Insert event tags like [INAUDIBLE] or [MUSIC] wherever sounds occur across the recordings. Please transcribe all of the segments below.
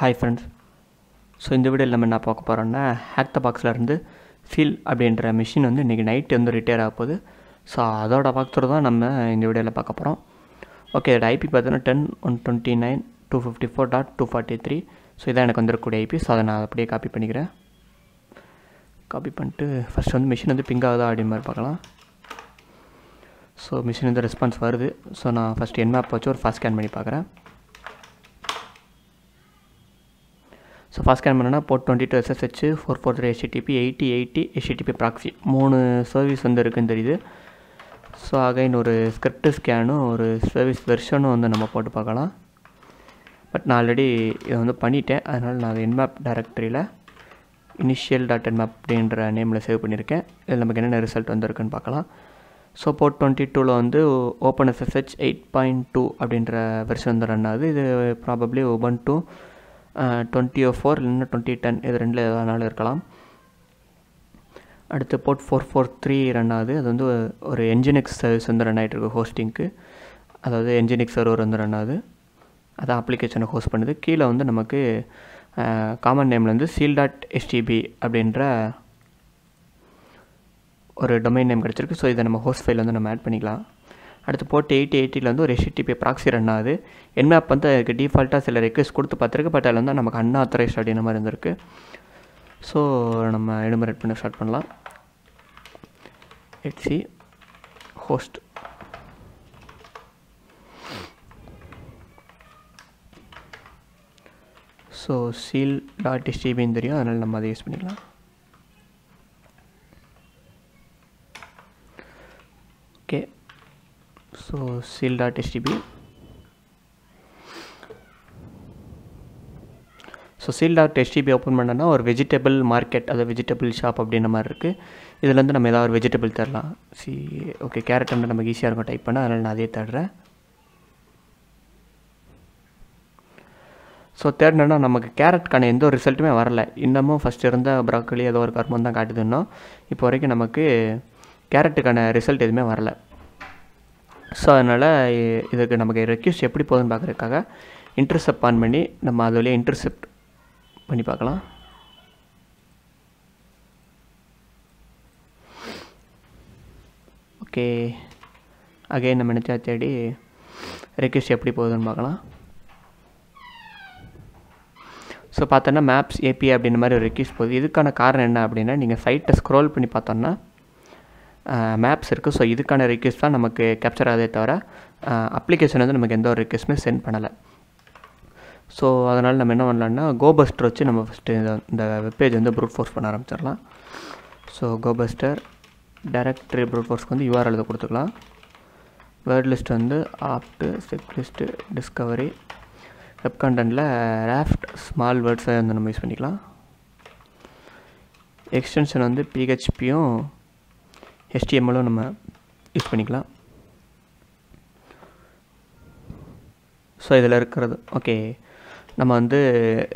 Hi friends so இந்த வீடியோவில் நம்ம என்ன பார்க்க போகிறோம்னா ஹேக் த பாக்ஸில் இருந்து ஃபீல் அப்படின்ற மிஷின் வந்து இன்றைக்கி நைட்டு வந்து ரிட்டையர் ஆக போகுது. ஸோ அதோட பாக்ஸர் தான் நம்ம இந்த வீடியோவில் பார்க்க போகிறோம் ஓகே இதோட ஐபி பார்த்தீங்கன்னா ten one twenty nine two fifty four dot two forty three so இதான் எனக்கு வந்துருக்கக்கூடிய ஐபி ஸோ அதை நான் அப்படியே காப்பி பண்ணிக்கிறேன். காப்பி பண்ணிட்டு ஃபஸ்ட் வந்து மிஷின் வந்து பிங்க் ஆகுதா அப்படின்னு மாதிரி பார்க்கலாம். ஸோ மிஷின் வந்து ரெஸ்பான்ஸ் வருது. ஸோ நான் ஃபஸ்ட் என்ன அப்போ வச்சு ஒரு ஃபாஸ்ட் ஸ்கேன் பண்ணி பார்க்குறேன். ஸோ ஃபஸ்ட் ஸ்கேன் பண்ணனா port twenty two SSH four four three HTTP eighty eighty HTTP proxy மூணு சர்வீஸ் வந்து இருக்குன்னு தெரியுது. ஸோ அகைன் ஒரு ஸ்கிரிப்ட் ஸ்கேனும் ஒரு சர்வீஸ் வெர்ஷனும் வந்து நம்ம போட்டு பார்க்கலாம். பட் நான் ஆல்ரெடி இதை வந்து பண்ணிட்டேன். அதனால் நான் என்மேப் டைரக்டரியில் இனிஷியல் டாட் என்மேப் அப்படின்ற நேமில் சேவ் பண்ணியிருக்கேன். இதில் நமக்கு என்னென்ன ரிசல்ட் வந்திருக்குன்னு பார்க்கலாம். ஸோ போர்ட் டுவெண்ட்டி டூவில் வந்து open SSH eight point two அப்படின்ற வெர்ஷன் வந்து ரன் ஆகுது. இது ப்ராபப்ளி ஒபன் டூ டுவெண்ட்டி ஓ ஃபோர் இல்லைன்னா டுவெண்ட்டி டென் இது ரெண்டில் எதனாலும் இருக்கலாம். அடுத்து port four four three run ஆகுது அது வந்து ஒரு என்ஜினிக்ஸ் சர்வீஸ் வந்து ரன் ஆகிட்டு இருக்கு ஹோஸ்டிங்க்கு அதாவது என்ஜினிக்ஸ் சர்வர் வந்து ரன் ஆகுது. அது அப்ளிகேஷனை ஹோஸ்ட் பண்ணுது. கீழே வந்து நமக்கு காமன் நேமில் வந்து சீல் டாட் எஸ்டிபி அப்படின்ற ஒரு டொமைன் நேம் கிடச்சிருக்கு. ஸோ இதை நம்ம ஹோஸ்ட் ஃபைல் வந்து நம்ம ஆட் பண்ணிக்கலாம். அடுத்து போட்டு எயிட்டி எயிட்டியில் வந்து ஒரு ஹெச்டிபி ப்ராக்ஸி ரன் ஆகுது. என்மேப் வந்து அதுக்கு டிஃபால்ட்டாக சில ரெக்வஸ்ட் கொடுத்து பார்த்துருக்கு பட் அதில் வந்து நமக்கு அன்ஆத்தரைஸ்ட் அப்படின்ற மாதிரி இருந்திருக்கு. ஸோ நம்ம எனுமரேட் பண்ண ஸ்டார்ட் பண்ணலாம். Etc host so seal dot டிஸ்டிபின்னு தெரியும் அதனால் நம்ம அதை யூஸ் பண்ணிக்கலாம் so seal dot so seal dot HTB open பண்ணோன்னா ஒரு வெஜிடபிள் மார்க்கெட் அது வெஜிடபிள் ஷாப் அப்படின்ற மாதிரி இருக்குது இதுலேருந்து நம்ம ஏதாவது ஒரு வெஜிடபிள் தரலாம். சி ஓகே கேரட் வந்து நமக்கு ஈஸியாக இருக்கும். டைப் பண்ண. அதனால் நான் அதே தடுறேன் ஸோ தேர்ட்னா நமக்கு கேரட்கான எந்த ஒரு ரிசல்ட்டுமே வரல. இன்னமும் ஃபஸ்ட் இருந்த ப்ராக்கலி ஏதோ ஒரு கர்மம் தான் காட்டுதுன்னா இப்போ வரைக்கும் நமக்கு கேரட்டுக்கான ரிசல்ட் எதுவுமே வரல. ஸோ அதனால் இதுக்கு நமக்கு ரெக்யூஸ்ட் எப்படி போகுதுன்னு பார்க்குறதுக்காக இன்டர்செப்ட் ஆன் பண்ணி நம்ம அது வழியாக இன்டர்செப்ட் பண்ணி பார்க்கலாம். ஓகே அகைன் நம்ம நினச்சா தேடி ரெக்யூஸ்ட் எப்படி போகுதுன்னு பார்க்கலாம். ஸோ பார்த்தோன்னா மேப்ஸ் ஏபி அப்படின்ற மாதிரி ஒரு ரெக்யூஸ்ட் போகுது. இதுக்கான காரணம் என்ன அப்படின்னா நீங்கள் சைட்டை ஸ்க்ரோல் பண்ணி பார்த்தோன்னா மேப்ஸ் இருக்குது ஸோ இதுக்கான ரிக்வெஸ்ட் தான் நமக்கு கேப்சர் ஆகுதே தவிர அப்ளிகேஷன் வந்து நமக்கு எந்த ஒரு ரிக்வெஸ்ட்டுமே சென்ட் பண்ணலை. ஸோ அதனால் நம்ம என்ன பண்ணலான்னா கோபஸ்டர் வச்சு நம்ம ஃபஸ்ட்டு இந்த இந்த வெப்பேஜ் வந்து ப்ரூட் ஃபோர்ஸ் பண்ண ஆரம்பிச்சிடலாம். ஸோ கோபஸ்டர் டேரக்டரி ப்ரூட் ஃபோர்ஸ்க்கு வந்து யூஆர் எழுத கொடுத்துக்கலாம். வேர்ட் லிஸ்ட் வந்து opt sec list discovery web கண்டென்ட்டில் raft small வேர்ட்ஸை வந்து நம்ம யூஸ் பண்ணிக்கலாம். எக்ஸ்டென்ஷன் வந்து பிஹெச்பியும் ஹெச்டிஎம்எலும் நம்ம யூஸ் பண்ணிக்கலாம். ஸோ இதில் இருக்கிறது ஓகே நம்ம வந்து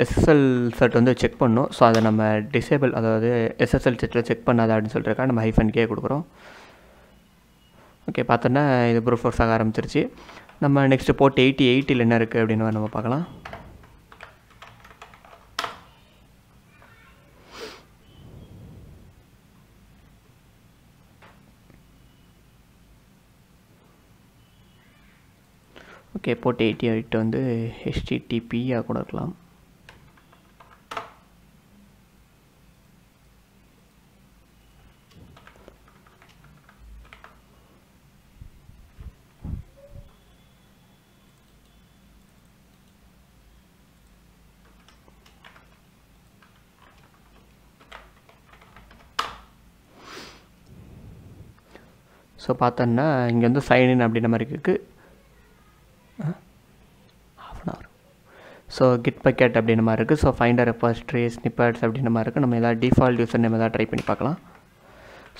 எஸ்எஸ்எல் செட் வந்து செக் பண்ணோம். ஸோ அதை நம்ம டிசேபிள் அதாவது எஸ்எஸ்எல் செட்டில் செக் பண்ணாத அப்படின்னு சொல்லிட்டுருக்கா நம்ம ஹைஃபன் கே கொடுக்குறோம். ஓகே பார்த்தோன்னா இது ப்ரூஃப் ஃபோர்ஸ் ஆக ஆரம்பிச்சிருச்சு. நம்ம நெக்ஸ்ட்டு போட்டு எயிட்டி எயிட்டியில் என்ன இருக்குது அப்படின்னு நம்ம பார்க்கலாம். கே போட்டு எயிட்டி எயிட் வந்து ஹெச்டிடிபியாக கூட இருக்கலாம் ஸோ பார்த்தோன்னா இங்கே வந்து சைன் இன் அப்படின்ற மாதிரி இருக்குது ஸோ கிட் பக்கெட் அப்படின்ற மாதிரி இருக்குது ஸோ ஃபைண்டர் ரெபாசிட்ரி ஸ்னிப்பர்ஸ் அப்படின்ற மாதிரி இருக்குது நம்ம எதாவது டிஃபால்ட் யூசர் நேம் எதாவது ட்ரை பண்ணி பார்க்கலாம்.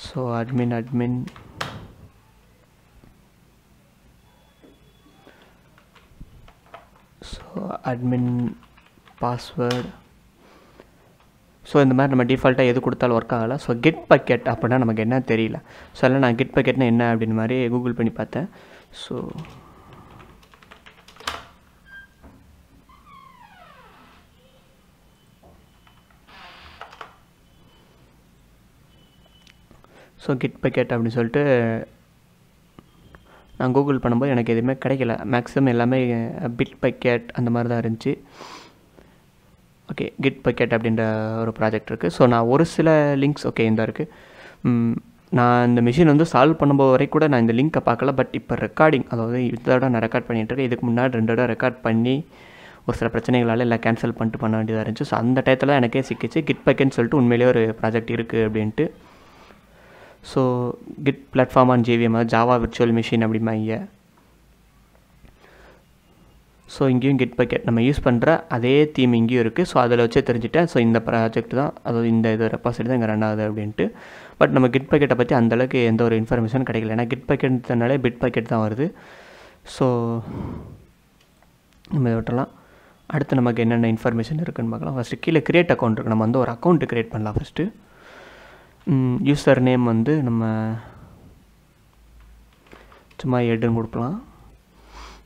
So admin admin so admin password so இந்த மாதிரி நம்ம டிஃபால்ட்டாக எது கொடுத்தாலும் ஒர்க் ஆகலை. ஸோ கிட் பக்கெட் அப்படின்னா நமக்கு என்ன தெரியல. ஸோ எல்லாம் நான் கிட் பக்கெட்னா என்ன அப்படின்னு மாதிரி கூகுள் பண்ணி பார்த்தேன். ஸோ ஸோ கிட் பக்கெட் அப்படின்னு சொல்லிட்டு நான் கூகுள் பண்ணும்போது எனக்கு எதுவுமே கிடைக்கல. மேக்ஸிமம் எல்லாமே uh, பிட் பக்கெட் அந்த மாதிரி தான் இருந்துச்சு. ஓகே கிட் பக்கெட் அப்படின்ற ஒரு ப்ராஜெக்ட் இருக்குது ஸோ நான் ஒரு சில லிங்க்ஸ் ஓகே இந்த இருக்குது நான் இந்த மிஷின் வந்து சால்வ் பண்ணும்போது வரைக்கும் கூட நான் இந்த லிங்க்கை பார்க்கல. பட் இப்போ ரெக்கார்டிங் அதாவது இதோட நான் ரெக்கார்ட் பண்ணிகிட்ருக்கேன் இதுக்கு முன்னாடி ரெண்டு தடவை ரெக்கார்ட் பண்ணி ஒரு சில பிரச்சனைகளால் எல்லாம் கேன்சல் பண்ணிட்டு பண்ண வேண்டியதாக இருந்துச்சு. ஸோ அந்த டயத்தில் எனக்கே சிக்கிச்சு. கிட் பக்கெட்னு சொல்லிட்டு உண்மையிலேயே ஒரு ப்ராஜெக்ட் இருக்குது அப்படின்ட்டு. So git platform on JVM Java virtual machine அப்படிம்பாங்க ஸோ இங்கேயும் கிட் பக்கெட் நம்ம யூஸ் பண்ணுற அதே தீம் இங்கேயும் இருக்குது ஸோ அதில் வச்சே தெரிஞ்சுட்டேன். ஸோ இந்த ப்ராஜெக்ட் தான். அதாவது இந்த இது ரெப்பாசிட்டி தான் இங்கே ரன் ஆகுது அப்படின்ட்டு. பட் நம்ம கிட் பக்கெட்டை பற்றி அந்தளவுக்கு எந்த ஒரு இன்ஃபர்மேஷன் கிடைக்கல. ஏன்னா கிட் பக்கெட்னாலே பிட் பக்கெட் தான் வருது. ஸோ நம்ம இதை விட்டலாம் அடுத்து நமக்கு என்னென்ன இன்ஃபர்மேஷன் இருக்குன்னு பார்க்கலாம். ஃபஸ்ட்டு கீழே க்ரியேட் அக்கௌண்ட் இருக்குது நம்ம வந்து ஒரு அக்கௌண்ட்டு க்ரியேட் பண்ணலாம் ஃபஸ்ட்டு யூசர் நேம் வந்து நம்ம சும்மா எடுன்னு கொடுக்கலாம்.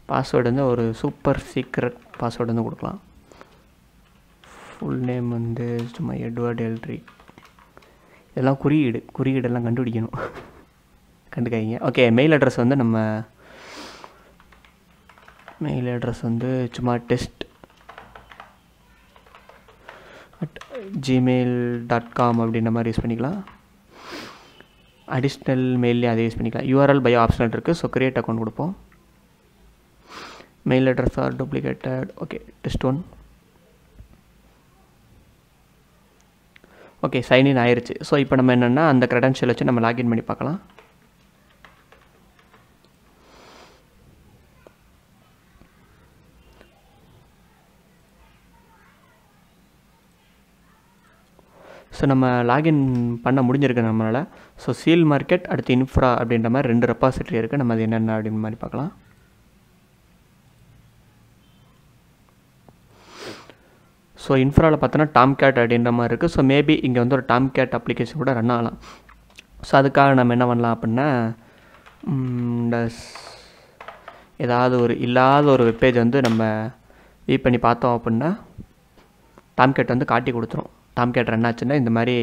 பாஸ்வேர்டு வந்து ஒரு சூப்பர் சீக்ரெட் பாஸ்வேர்டு வந்து கொடுக்கலாம். ஃபுல் நேம் வந்து சும்மா எட்வர்ட் எல்ட்ரி இதெல்லாம் குறியீடு. குறியீடெல்லாம் கண்டுபிடிக்கணும். [LAUGHS] கண்டுக்காதீங்க. ஓகே மெயில் அட்ரஸ் வந்து நம்ம மெயில் அட்ரஸ் வந்து சும்மா test at Gmail dot com அப்படின்ற மாதிரி யூஸ் பண்ணிக்கலாம். அடிஷ்னல் மெயிலே அதை யூஸ் பண்ணிக்கலாம். யூஆர்எல் பயோ ஆப்ஷனல் இருக்குது ஸோ க்ரியேட் அக்கௌண்ட் கொடுப்போம். Mail address are duplicated okay test one okay sign in ஆயிடுச்சு ஸோ இப்போ நம்ம என்னென்னா அந்த க்ரெடென்ஷியல் வச்சு நம்ம லாகின் பண்ணி பார்க்கலாம். ஸோ நம்ம லாகின் பண்ண முடிஞ்சிருக்கு நம்மளால். ஸோ சீல் மார்க்கெட் அடுத்து இன்ஃப்ரா அப்படின்ற மாதிரி ரெண்டு ரெப்பாசிட்ரி இருக்குது நம்ம அது என்னென்ன அப்படின்னு மாதிரி பார்க்கலாம். ஸோ இன்ஃப்ராவில் பார்த்தோன்னா டாம் கேட் அப்படின்ற மாதிரி இருக்குது ஸோ மேபி இங்கே வந்து ஒரு டாம் கேட் அப்ளிகேஷன் கூட ரன் ஆகலாம். ஸோ அதுக்காக நம்ம என்ன பண்ணலாம் அப்படின்னா இந்த ஏதாவது ஒரு இல்லாத ஒரு வெப்பேஜ் வந்து நம்ம வீ பண்ணி பார்த்தோம் அப்படின்னா டாம் கேட் வந்து காட்டி கொடுத்துரும். டாம் கேட் ரன் ஆச்சுன்னா இந்த மாதிரி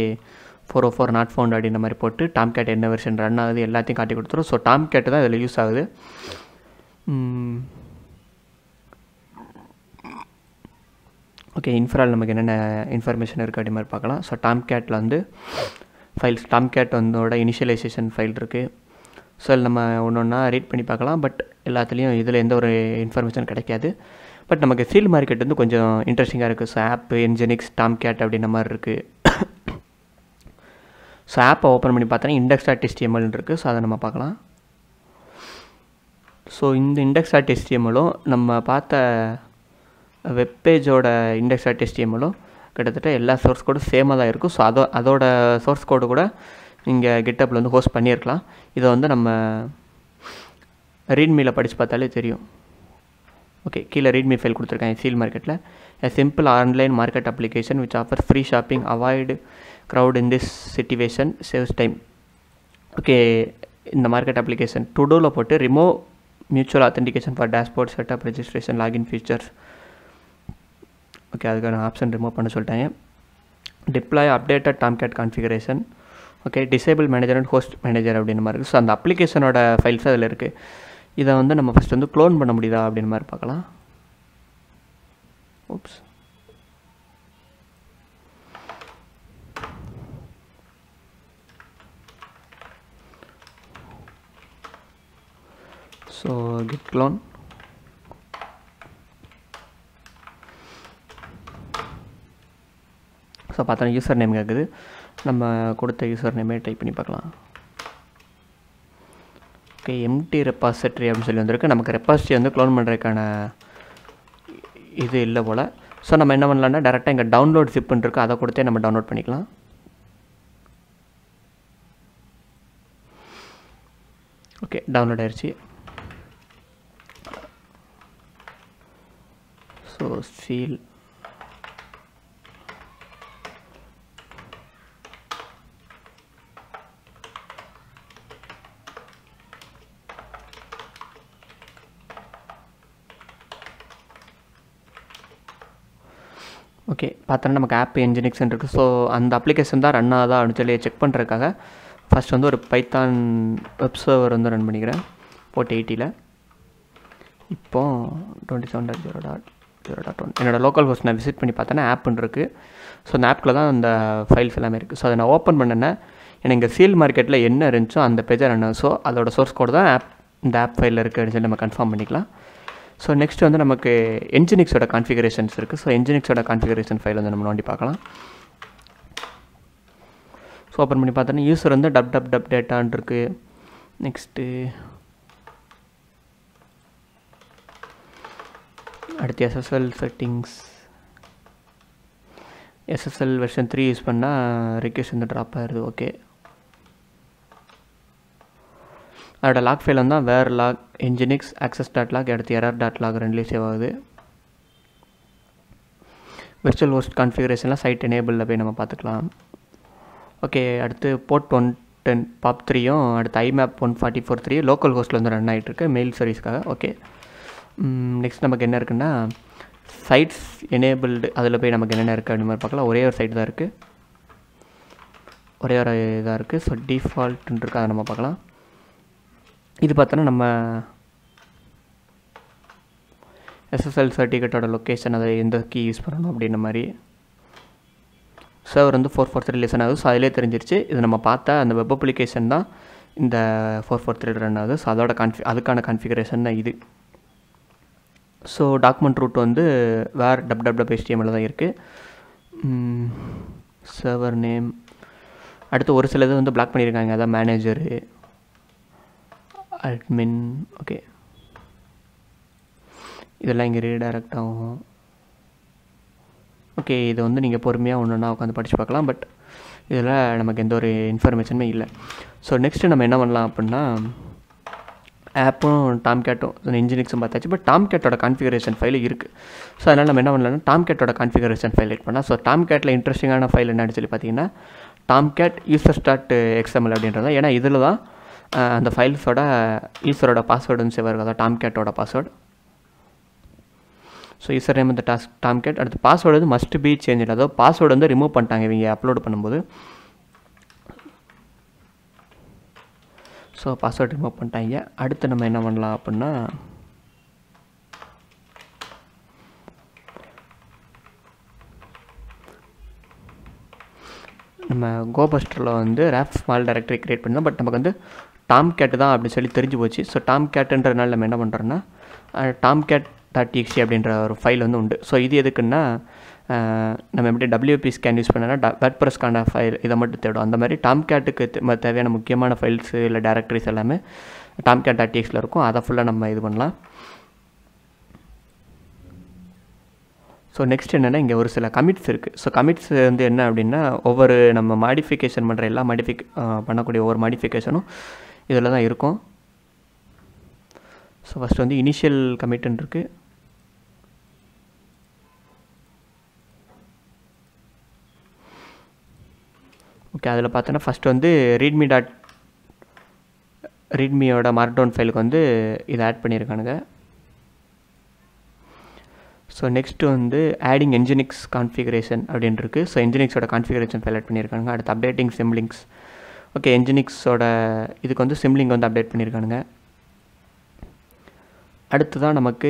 four O four not found அப்படின்ற மாதிரி போட்டு டாம் கேட் என்ன வெர்ஷன் ரன் ஆகுது எல்லாத்தையும் காட்டி கொடுத்துரும். ஸோ டாம் கேட்டு தான் இதில் யூஸ் ஆகுது. ஓகே இன்ஃப்ரால் நமக்கு என்னென்ன இன்ஃபர்மேஷன் இருக்குது அப்படி மாதிரி பார்க்கலாம். ஸோ டாம் கேட்டில் வந்து ஃபைல்ஸ் டாம் கேட் வந்தோட இனிஷியலைசேஷன் ஃபைல் இருக்குது ஸோ நம்ம ஒன்று ஒன்றா ரீட் பண்ணி பார்க்கலாம். பட் எல்லாத்துலேயும் இதில் எந்த ஒரு இன்ஃபர்மேஷன் கிடைக்காது. பட் நமக்கு சீல் மார்க்கெட் வந்து கொஞ்சம் இன்ட்ரெஸ்டிங்காக இருக்குது so app nginx Tomcat அப்படின்ற மாதிரி இருக்குது ஸோ ஆப்பை ஓப்பன் பண்ணி பார்த்தோன்னா இண்டெக்ஸ் டாட் எஸ்டிஎம்எல் இருக்குது ஸோ அதை நம்ம பார்க்கலாம். ஸோ இந்த இண்டெக்ஸ் டாட் எஸ்டிஎம்எலும் நம்ம பார்த்த வெப்பேஜோட இண்டெக்ஸ் டாட் எஸ்டிஎம்எலும் கிட்டத்தட்ட எல்லா சோர்ஸ் கோடும் சேமாக தான் இருக்கும். ஸோ அதோ அதோட சோர்ஸ் கோடு கூட நீங்கள் கிட்டப்பில் வந்து ஹோஸ்ட் பண்ணியிருக்கலாம். இதை வந்து நம்ம ரீட்மியில் படித்து பார்த்தாலே தெரியும். ஓகே கீழே ரீட்மி ஃபைல் கொடுத்துருக்கேன் சீல் மார்க்கெட்டில் a simple online market application which offer free shopping avoid crowd in this situation saves time okay இந்த மார்க்கெட் அப்ளிகேஷன் டுடோவில் போட்டு remove mutual authentication for dashboard setup registration login features okay அதுக்கான option remove பண்ண சொல்லிட்டாங்க. Deploy updated Tomcat configuration okay disable manager and host manager அப்படின்னு மாதிரி இருக்குது so அந்த அப்ளிகேஷனோட ஃபைல்ஸ் அதில் இருக்குது இதை வந்து நம்ம ஃபஸ்ட் வந்து க்ளோன் பண்ண முடியுதா அப்படின்னு மாதிரி பார்க்கலாம். Oops so git clone so பார்த்தோன்னா யூசர் நேம் கேட்குது நம்ம கொடுத்த யூசர் நேமே டைப் பண்ணி பார்க்கலாம். ஓகே எம்டி ரெப்பாசிட்ரி அப்படின்னு சொல்லி வந்திருக்கு. நமக்கு ரெப்பாசிட்டி வந்து க்ளோன் பண்ணுறதுக்கான இது இல்லை போல். ஸோ நம்ம என்ன பண்ணலான்னா டேரெக்டாக இங்கே டவுன்லோட் ஜிப்புன்னு இருக்குது அதை கொடுத்தே நம்ம டவுன்லோட் பண்ணிக்கலாம். ஓகே டவுன்லோட் ஆயிடுச்சு ஸோ சீல் ஓகே பார்த்தோன்னா நமக்கு ஆப் என்ஜினிக்ஸ் இருக்குது ஸோ அந்த அப்ளிகேஷன் தான் ரன் ஆகுதா அப்படின்னு சொல்லி செக் பண்ணுறதுக்காக ஃபஸ்ட் வந்து ஒரு பைத்தான் வெப் சர்வர் வந்து ரன் பண்ணிக்கிறேன். போட்டு எயிட்டியில் இப்போ twenty seven dot zero dot zero dot one என்னோடய லோக்கல் ஹோஸ்ட் நான் விசிட் பண்ணி பார்த்தேன்னா ஆப்னு இருக்குது ஸோ அந்த ஆப்பில் தான் அந்த ஃபைல்ஸ் எல்லாமே இருக்குது ஸோ அதை நான் ஓப்பன் பண்ணேன்னா எனக்கு சீல் மார்க்கெட்டில் என்ன இருந்துச்சோ அந்த பேஜை ரன் ஸோ அதோட சோர்ஸ் கோடு தான் ஆப் இந்த ஆப் ஃபைலில் இருக்குது அப்படின்னு சொல்லி நம்ம கன்ஃபார்ம் பண்ணிக்கலாம். ஸோ நெக்ஸ்ட் வந்து நமக்கு என்ஜினிக்ஸோட கான்ஃபிகரேஷன்ஸ் இருக்குது ஸோ என்ஜினிக்ஸோட கான்ஃபிகரேஷன் ஃபைல் வந்து நம்ம நோண்டி பார்க்கலாம். ஸோ ஓப்பன் பண்ணி பார்த்தோன்னா யூஸர் வந்து டப் டப் டப் டேட்டான் இருக்குது நெக்ஸ்ட்டு அடுத்து SSL settings SSL version three use பண்ணால் ரிக்வெஸ்ட் வந்து ட்ராப் ஆயிடுது ஓகே அதோட லாக் ஃபைல் வந்தால் var log nginx access dot log அடுத்து எரர் டாட் லாக் ரெண்டுலேயும் சேவ் ஆகுது விர்ச்சுவல் ஹோஸ்ட் கான்ஃபிகரேஷன்லாம் சைட் எனேபிளில் போய் நம்ம பார்த்துக்கலாம். ஓகே அடுத்து போர்ட் ஒன் டென் பாப் த்ரீயும் அடுத்து IMAP one forty four three local ஹோஸ்ட்டில் வந்து ரன் ஆகிட்டுருக்கு மெயில் சர்வீஸ்க்காக ஓகே நெக்ஸ்ட் நமக்கு என்ன இருக்குன்னா சைட்ஸ் எனேபிள்டு அதில் போய் நமக்கு என்னென்ன இருக்குது அப்படி மாதிரி பார்க்கலாம். ஒரே ஒரு சைட் தான் இருக்குது ஒரே ஒரு இதாக இருக்குது ஸோ டிஃபால்ட்னு இருக்குது அதை நம்ம பார்க்கலாம். இது பார்த்தோன்னா நம்ம எஸ்எஸ்எல் சர்டிஃபிகேட்டோட லொக்கேஷன் அதை எந்த கீ யூஸ் பண்ணணும் அப்படின்ற மாதிரி. சர்வர் வந்து ஃபோர் ஃபோர் த்ரீ லிசன் ஆகுது ஸோ அதிலே தெரிஞ்சிருச்சு. இது நம்ம பார்த்த அந்த வெப் அப்ளிகேஷன் தான் இந்த ஃபோர் ஃபோர் த்ரீ ரன் ஆகுது. ஸோ அதோட கான்ஃபி அதுக்கான கான்ஃபிகரேஷன் தான் இது. ஸோ டாக்குமெண்ட் ரூட் வந்து வேர் டப் டப் டப் ஹெச்டிஎம்மில் தான் இருக்குது சர்வர் நேம் அடுத்து ஒரு சிலது வந்து பிளாக் பண்ணியிருக்காங்க. அதான் மேனேஜரு அட்மின் ஓகே இதெல்லாம் இங்கே ரீடைரக்ட் ஆகும் ஓகே இது வந்து நீங்கள் பொறுமையாக ஒன்று ஒன்றா உட்காந்து படித்து பார்க்கலாம் பட் இதில் நமக்கு எந்த ஒரு இன்ஃபர்மேஷனுமே இல்லை. ஸோ நெக்ஸ்ட்டு நம்ம என்ன பண்ணலாம் அப்படின்னா ஆப்பும் டாம் கேட்டும் இன்ஜினிக்ஸும் பார்த்தாச்சு பட் டாம் கேட்டோட கான்ஃபிகரேஷன் ஃபைல் இருக்குது ஸோ அதனால் நம்ம என்ன பண்ணலாம்னா டாம் கேட்டோட கான்ஃபிகரேஷன் ஃபைல் எட் பண்ணலாம். ஸோ டாம் கேட்டில் இன்ட்ரெஸ்டிங்கான ஃபைல் என்னன்னு சொல்லி பார்த்தீங்கன்னா Tomcat user start XML அப்படின்றது ஏன்னா இதில் தான் அந்த ஃபைல்ஸோட யூஸரோட பாஸ்வேர்டு வந்து சேவ் இருக்குது அதான் டாம் கேட்டோட பாஸ்வேர்டு ஸோ யூசர் நேம் இந்த டாஸ்க் டாம் கேட் அடுத்து பாஸ்வேர்டு வந்து மஸ்ட் பி சேஞ்ச் அதாவது பாஸ்வேர்டு வந்து ரிமூவ் பண்ணிட்டாங்க இவங்க அப்லோட் பண்ணும்போது. ஸோ பாஸ்வேர்டு ரிமூவ் பண்ணிட்டாங்க. அடுத்து நம்ம என்ன பண்ணலாம் அப்படின்னா நம்ம கோபஸ்டரில் வந்து ரேப் ஸ்மால் டைரக்டரி க்ரியேட் பண்ணோம் பட் நமக்கு வந்து டாம் கேட்டு தான் அப்படின்னு சொல்லி தெரிஞ்சு போச்சு. ஸோ டாம் கேட்டுன்றதுனால நம்ம என்ன பண்ணுறோன்னா டாம் கேட் தேர்ட்டி எக்ஸி அப்படின்ற ஒரு ஃபைல் வந்து உண்டு. ஸோ இது எதுக்குன்னா நம்ம எப்படி டபிள்யூபி ஸ்கேன் யூஸ் பண்ணனா வேட் ப்ரெஸ்க்கான ஃபைல் இதை மட்டும் தேடும். அந்த மாதிரி டாம் கேட்டுக்கு தேவையான முக்கியமான ஃபைல்ஸு இல்லை டேரக்டரிஸ் எல்லாமே டாம் கேட் டாட் எக்ஸில் இருக்கும். அதை ஃபுல்லாக நம்ம இது பண்ணலாம். ஸோ நெக்ஸ்ட் என்னென்னா இங்கே ஒரு சில கமிட்ஸ் இருக்குது ஸோ கமிட்ஸ் வந்து என்ன அப்படின்னா ஒவ்வொரு நம்ம மாடிஃபிகேஷன் பண்ணுற எல்லா மாடிஃபிக் பண்ணக்கூடிய ஒவ்வொரு மாடிஃபிகேஷனும் இதில் தான் இருக்கும். ஸோ ஃபஸ்ட் வந்து இனிஷியல் கமிட்டன் இருக்குது ஓகே அதில் பார்த்தோன்னா ஃபஸ்ட்டு வந்து ரீட்மி டாட் ரீட்மியோட மார்க்டவுன் ஃபைலுக்கு வந்து இதை ஆட் பண்ணியிருக்கானுங்க. ஸோ நெக்ஸ்ட்டு வந்து ஆடிங் என்ஜினிக்ஸ் கான்ஃபிகரேஷன் அப்படின்னு இருக்குது ஸோ என்ஜினிக்ஸோட கான்ஃபிகரேஷன் ஃபைல் ஆட் பண்ணியிருக்காங்க அடுத்து அப்டேட்டிங் சிம்லிங்ஸ் ஓகே என்ஜினிக்ஸோட இதுக்கு வந்து சிம்லிங் வந்து அப்டேட் பண்ணியிருக்கானுங்க அடுத்து தான் நமக்கு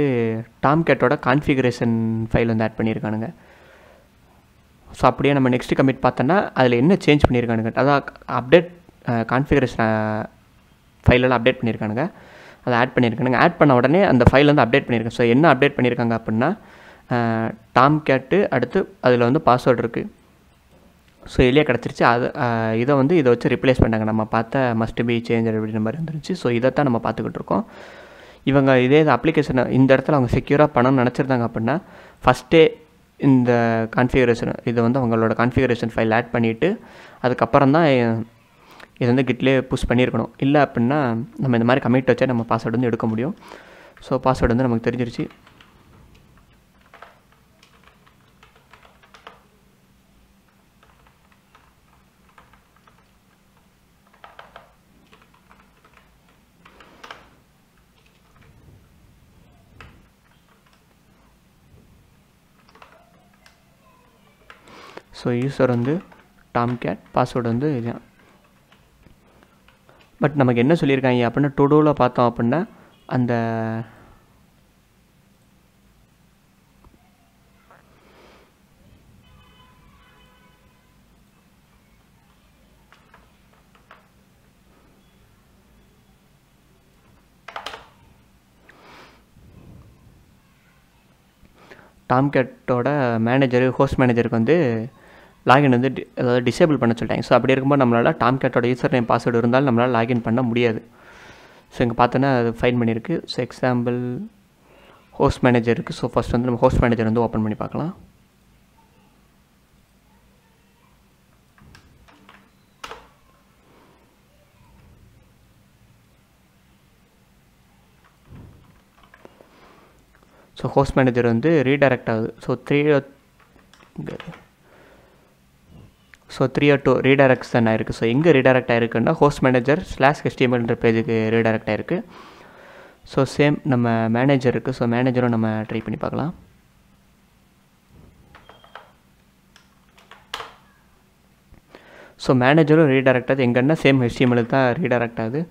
டாம் கேட்டோட கான்ஃபிகரேஷன் ஃபைல் வந்து ஆட் பண்ணியிருக்கானுங்க ஸோ அப்படியே நம்ம நெக்ஸ்ட்டு கமிட் பார்த்தோன்னா அதில் என்ன சேஞ்ச் பண்ணியிருக்கானுங்க அதான் அப்டேட் கான்ஃபிகரேஷன் ஃபைலெல்லாம் அப்டேட் பண்ணியிருக்கானுங்க அதை ஆட் பண்ணியிருக்கானுங்க ஆட் பண்ண உடனே அந்த ஃபைல் வந்து அப்டேட் பண்ணியிருக்காங்க ஸோ என்ன அப்டேட் பண்ணியிருக்காங்க அப்படின்னா டாம் கேட்டு அடுத்து அதில் வந்து பாஸ்வேர்டு இருக்குது ஸோ எளியா கிடச்சிருச்சு. அது இதை வந்து இதை வச்சு ரிப்ளேஸ் பண்ணாங்க நம்ம பார்த்த மஸ்ட் பி சேஞ்ச் அப்படின்ற மாதிரி வந்துருச்சு. ஸோ இதைத்தான் நம்ம பார்த்துக்கிட்டு இருக்கோம். இவங்க இதே இது அப்ளிகேஷனை இந்த இடத்துல அவங்க செக்யூராக பண்ணணும்னு நினச்சிருந்தாங்க அப்படின்னா ஃபஸ்ட்டே இந்த கான்ஃபிகரேஷன் இதை வந்து அவங்களோட கான்ஃபிகரேஷன் ஃபைல் ஆட் பண்ணிவிட்டு அதுக்கப்புறம் தான் இது வந்து கிட்லேயே புஷ் பண்ணியிருக்கணும். இல்லை அப்படின்னா நம்ம இந்த மாதிரி கமிட் வச்சா நம்ம பாஸ்வேர்டு வந்து எடுக்க முடியும். ஸோ பாஸ்வேர்டு வந்து நமக்கு தெரிஞ்சிருச்சு. ஸோ யூஸர் வந்து டாம் கேட் பாஸ்வேர்டு வந்து இதுதான். பட் நமக்கு என்ன சொல்லியிருக்காங்க அப்படின்னா டுடோவில் பார்த்தோம் அப்படின்னா அந்த டாம்கேட்டோட மேனேஜரு ஹோஸ்ட் மேனேஜருக்கு வந்து லாகின் வந்து அதாவது டிசேபிள் பண்ண சொல்லிட்டாங்க. ஸோ அப்படி இருக்கும்போது நம்மளால் டாம்கேட்டோட யூசர் நேம் பாஸ்வேர்டு இருந்தாலும் நம்மளால் லாகின் பண்ண முடியாது. ஸோ இங்கே பார்த்தோன்னா அது ஃபைன் பண்ணியிருக்கு. ஸோ எக்ஸாம்பிள் ஹோஸ்ட் மேனேஜர் இருக்குது ஸோ ஃபஸ்ட் வந்து நம்ம ஹோஸ்ட் மேனேஜர் வந்து ஓப்பன் பண்ணி பார்க்கலாம். ஸோ ஹோஸ்ட் மேனேஜர் வந்து ரீடைரக்ட் ஆகுது. So three so three or two redirection ஆயிருக்கு ஸோ எங்கே ரீடைரக்ட் ஆயிருக்குன்னா ஹோஸ்ட் மேனேஜர் ஸ்லாஷ் ஹெச்டிஎம்எல்ன்ற பேஜுக்கு ரீடைரக்ட் ஆயிருக்கு. ஸோ சேம் நம்ம மேனேஜர் இருக்குது ஸோ மேனேஜரும் நம்ம ட்ரை பண்ணி பார்க்கலாம். ஸோ மேனேஜரும் ரீடைரக்ட் ஆகுது. எங்கன்னா சேம் ஹெச்டிஎம்எல் தான் ரீடைரக்ட் ஆகுது.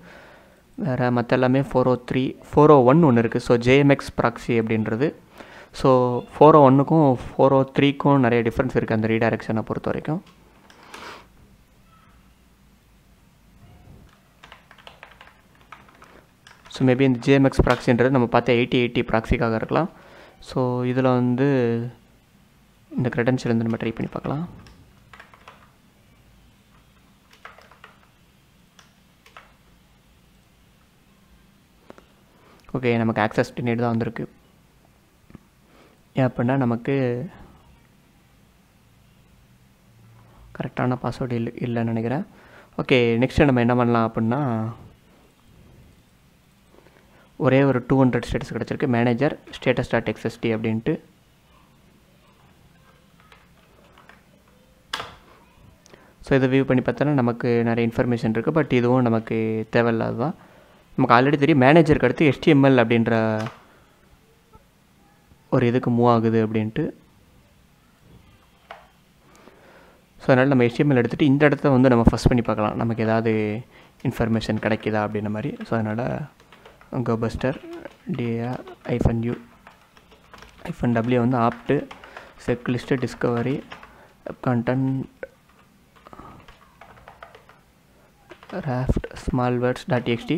வேறு மற்ற எல்லாமே four o three four o one ஒன்று இருக்குது ஸோ ஜேஎம்எக்ஸ் ப்ராக்ஸி அப்படின்றது. ஸோ ஃபோர் ஓ ஒன்றுக்கும் ஃபோர் ஓ த்ரீக்கும் நிறைய டிஃப்ரென்ஸ் இருக்குது அந்த ரீடைரக்ஷனை பொறுத்த வரைக்கும். ஸோ மேபி இந்த ஜிஎம்எக்ஸ் ப்ராக்ஸின்றது நம்ம பார்த்த எயிட்டி எயிட்டி ப்ராக்ஸிக்காக இருக்கலாம். ஸோ இதில் வந்து இந்த க்ரெடென்ஷியல் வந்து நம்ம ட்ரை பண்ணி பார்க்கலாம். ஓகே நமக்கு ஆக்சஸ் டினேட் தான் வந்திருக்கு. ஏன் அப்படின்னா நமக்கு கரெக்டான பாஸ்வேர்டு இல்லை இல்லைன்னு நினைக்கிறேன். ஓகே நெக்ஸ்ட்டு நம்ம என்ன பண்ணலாம் அப்படின்னா ஒரே ஒரு டூ ஹண்ட்ரட் ஸ்டேட்டஸ் கிடச்சிருக்கு. மேனேஜர் ஸ்டேட்டஸ் டாட் எக்ஸ்எஸ்டி அப்படின்ட்டு. ஸோ இதை வியூ பண்ணி பார்த்தோன்னா நமக்கு நிறைய இன்ஃபர்மேஷன் இருக்குது பட் இதுவும் நமக்கு தேவையில்லாது தான் நமக்கு ஆல்ரெடி தெரியும். மேனேஜருக்கு அடுத்து எஸ்டிஎம்எல் அப்படின்ற ஒரு இதுக்கு மூவ் ஆகுது அப்படின்ட்டு. ஸோ அதனால் நம்ம எஸ்டிஎம்எல் எடுத்துகிட்டு இந்த இடத்த வந்து நம்ம ஃபஸ்ட் பண்ணி பார்க்கலாம். நமக்கு ஏதாவது இன்ஃபர்மேஷன் கிடைக்கிதா அப்படின்ற மாதிரி. ஸோ அதனால் gobuster dir hyphen u hyphen W வந்து opt sec list discovery content raft small words dot XT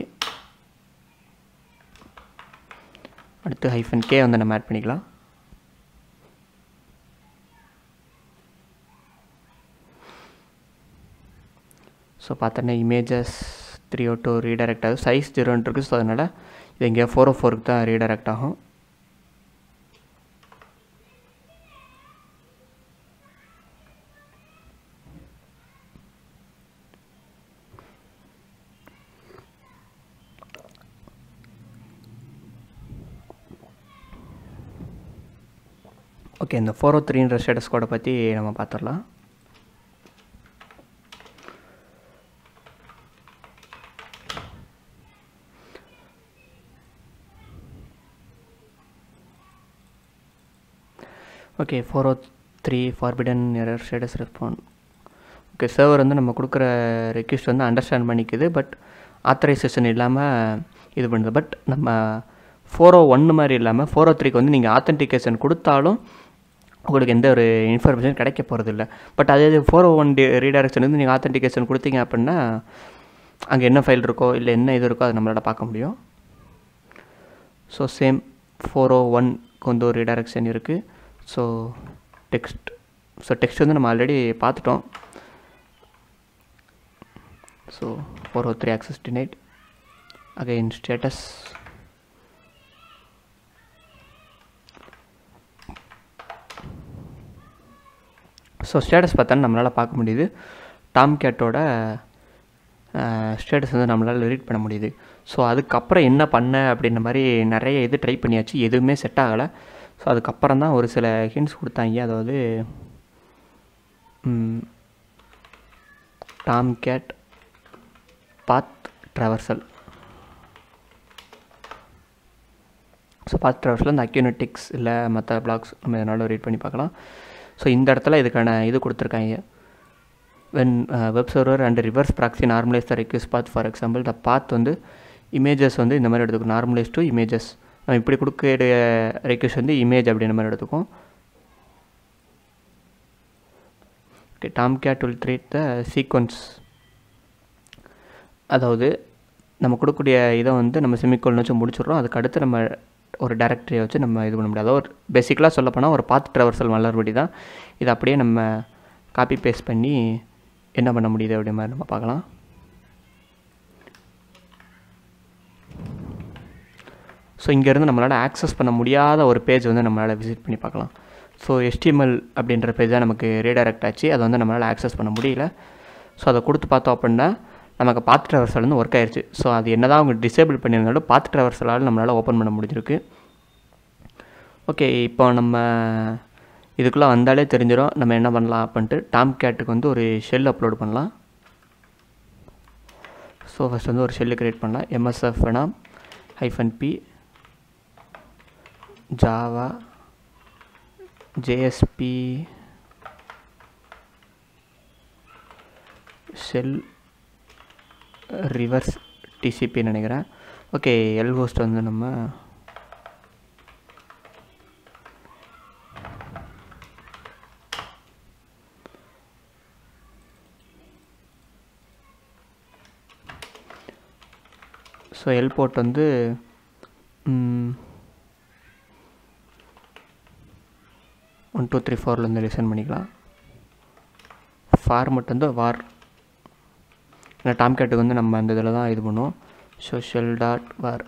அடுத்து ஹைஃபன் கே வந்து நம்ம ஆட் பண்ணிக்கலாம். ஸோ பார்த்தோன்னா images three o two redirect ஆகுது. சைஸ் ஜீரோன்ட்டு இருக்குது ஸோ அதனால் இது இங்கே ஃபோர் ஓ oh ஃபோருக்கு தான் ரீடைரக்ட் ஆகும். ஓகே இந்த ஃபோர் ஓ த்ரீன்ற ஸ்டேட்டஸ் கோடை பற்றி நம்ம பார்த்துடலாம் okay four o three forbidden error status respond okay server வந்து நம்ம கொடுக்குற ரெக்வஸ்ட் வந்து அண்டர்ஸ்டாண்ட் பண்ணிக்குது பட் ஆத்தரைசேஷன் இல்லாமல் இது பண்ணுது. பட் நம்ம ஃபோர் ஓ ஒன்று மாதிரி இல்லாமல் ஃபோர் ஓ oh த்ரீக்கு வந்து நீங்கள் ஆத்தென்டிகேஷன் கொடுத்தாலும் உங்களுக்கு எந்த ஒரு இன்ஃபர்மேஷன் கிடைக்க போகிறது இல்லை பட் அதே இது four o one the redirection வந்து நீங்கள் ஆத்தென்டிகேஷன் கொடுத்தீங்க அப்படின்னா அங்கே என்ன ஃபைல் இருக்கோ இல்லை என்ன இது இருக்கோ அதை நம்மளால் பார்க்க முடியும். ஸோ சேம் ஃபோர் ஓ ஒன்க்கு வந்து ஒரு ரீடைரக்ஷன் இருக்குது ஸோ டெக்ஸ்ட் ஸோ டெக்ஸ்ட் வந்து நம்ம ஆல்ரெடி பார்த்துட்டோம். So four o three access denied again status so status பார்த்தா நம்மளால் பார்க்க முடியுது. டாம் கேட்டோட ஸ்டேட்டஸ் வந்து நம்மளால் ரீட் பண்ண முடியுது. ஸோ அதுக்கப்புறம் என்ன பண்ண அப்படின்ற மாதிரி நிறைய இது ட்ரை பண்ணியாச்சு. எதுவுமே செட் ஆகலை. ஸோ அதுக்கப்புறம் தான் ஒரு சில ஹிண்ட்ஸ் கொடுத்தாங்க. அதாவது Tomcat path traversal so path ட்ராவர்ஸில் இந்த அக்யூனட்டிக்ஸ் இல்லை மற்ற பிளாக்ஸ் நம்ம எதனாலும் ரீட் பண்ணி பார்க்கலாம். ஸோ இந்த இடத்துல இதுக்கான இது கொடுத்துருக்காங்க. When web server and reverse proxy normalize the request path for example the path வந்து இமேஜஸ் வந்து இந்த மாதிரி எடுத்துக்கணும். நார்மலைஸ் டு இமேஜஸ் இப்படி கொடுக்க ரெக்வஸ்ட் வந்து இமேஜ் அப்படின்ற மாதிரி எடுத்துக்கும் okay Tomcat will treat the sequence அதாவது நம்ம கொடுக்கக்கூடிய இதை வந்து நம்ம செமிக்கோல்னு வச்சு முடிச்சிடுறோம். அதுக்கு அடுத்து நம்ம ஒரு டேரக்டரியை வச்சு நம்ம இது பண்ண முடியாது. ஒரு பேசிக்கலாக சொல்லப்போனால் ஒரு பாத் ட்ரவர்சல் மலர்படி தான். இதை அப்படியே நம்ம காப்பி பேஸ்ட் பண்ணி என்ன பண்ண முடியுது அப்படி மாதிரி நம்ம பார்க்கலாம். ஸோ இங்கேருந்து நம்மளால் ஆக்சஸ் பண்ண முடியாத ஒரு பேஜ் வந்து நம்மளால் விசிட் பண்ணி பார்க்கலாம். ஸோ எஸ்டிஎம்எல் அப்படின்ற பேஜ் தான் நமக்கு ரீடைரக்ட் ஆச்சு. அதை வந்து நம்மளால் ஆக்சஸ் பண்ண முடியல. ஸோ அதை கொடுத்து பார்த்தோம் அப்படின்னா நமக்கு பாத் ட்ராவர்சல் வந்து ஒர்க் ஆயிடுச்சு ஸோ அது என்ன தான் அவங்க டிசேபிள் பண்ணியிருந்தாலும் பாத் ட்ராவர்சலால் நம்மளால் ஓப்பன் பண்ண முடிஞ்சிருக்கு. ஓகே இப்போ நம்ம இதுக்குள்ளே வந்தாலே தெரிஞ்சிடும் நம்ம என்ன பண்ணலாம் அப்படின்ட்டு டாம் கேட்டுக்கு வந்து ஒரு ஷெல் அப்லோட் பண்ணலாம். ஸோ ஃபஸ்ட் வந்து ஒரு ஷெல்லு க்ரியேட் பண்ணலாம். எம்எஸ்எஃப் வேணாம். Hyphen p Java JSP shell reverse டிசிபின்னு நினைக்கிறேன். ஓகே எல் ஹோஸ்ட் வந்து நம்ம ஸோ எல் போர்ட் வந்து ஒன் டூ த்ரீ ஃபோர்லேருந்து லிசன் பண்ணிக்கலாம். ஃபார்மட் வந்து வார் ஏன்னா டாம் கேட்டுக்கு வந்து நம்ம அந்த இதில் தான் இது பண்ணுவோம். சோஷியல் டாட் வார்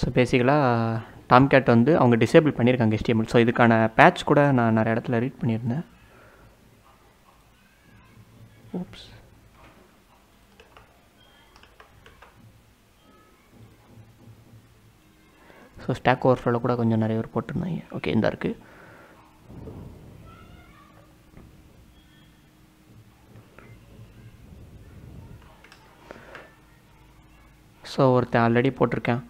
ஸோ பேசிக்கலாக டாம் கேட் வந்து அவங்க டிசேபிள் பண்ணியிருக்காங்க ஹெச்டிஎம்எல் ஸோ இதுக்கான பேட்ச் கூட நான் நிறைய இடத்துல ரீட் பண்ணியிருந்தேன். ஓப்ஸ் ஸோ ஸ்டாக் ஓவர்ஃப்ளோவில் கூட கொஞ்சம் நிறைய பேர் போட்டிருந்தாங்க. ஓகே இந்த இருக்குது ஸோ ஒருத்தன் ஆல்ரெடி போட்டிருக்கேன்.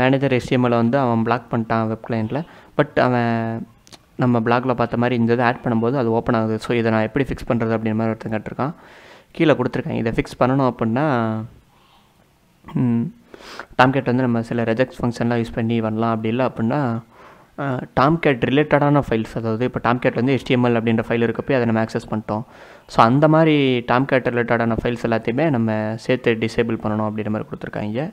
மேனேஜர் எஸ்டிஎம்எல் வந்து அவன் பிளாக் பண்ணிட்டான் வெப் கிளைண்ட்டில் பட் அவன் நம்ம பிளாகில் பார்த்த மாதிரி இந்த இதை ஆட் பண்ணும்போது அது ஓப்பன் ஆகுது. ஸோ இதை நான் எப்படி ஃபிக்ஸ் பண்ணுறது அப்படின்ற மாதிரி ஒருத்தன் கேட்டிருக்கான். கீழே கொடுத்துருக்கேன். இதை ஃபிக்ஸ் பண்ணணும் அப்படின்னா டாம்கேட் வந்து நம்ம சில ரெஜெக்ட் ஃபங்க்ஷன்லாம் யூஸ் பண்ணி பண்ணலாம் அப்படி இல்லை அப்படின்னா டாம்கேட் ரிலேட்டடான ஃபைல்ஸ் அதாவது இப்போ டாம்கேட் வந்து ஹெச்டிஎம்எல் அப்படின்ற ஃபைல் இருக்கப்போ அதை நம்ம ஆக்சஸ் பண்ணிட்டோம். ஸோ அந்த மாதிரி டாம்கேட் ரிலேட்டடான ஃபைல்ஸ் எல்லாத்தையுமே நம்ம சேர்த்து டிசேபிள் பண்ணணும் அப்படின்ற மாதிரி கொடுத்துருக்காங்க.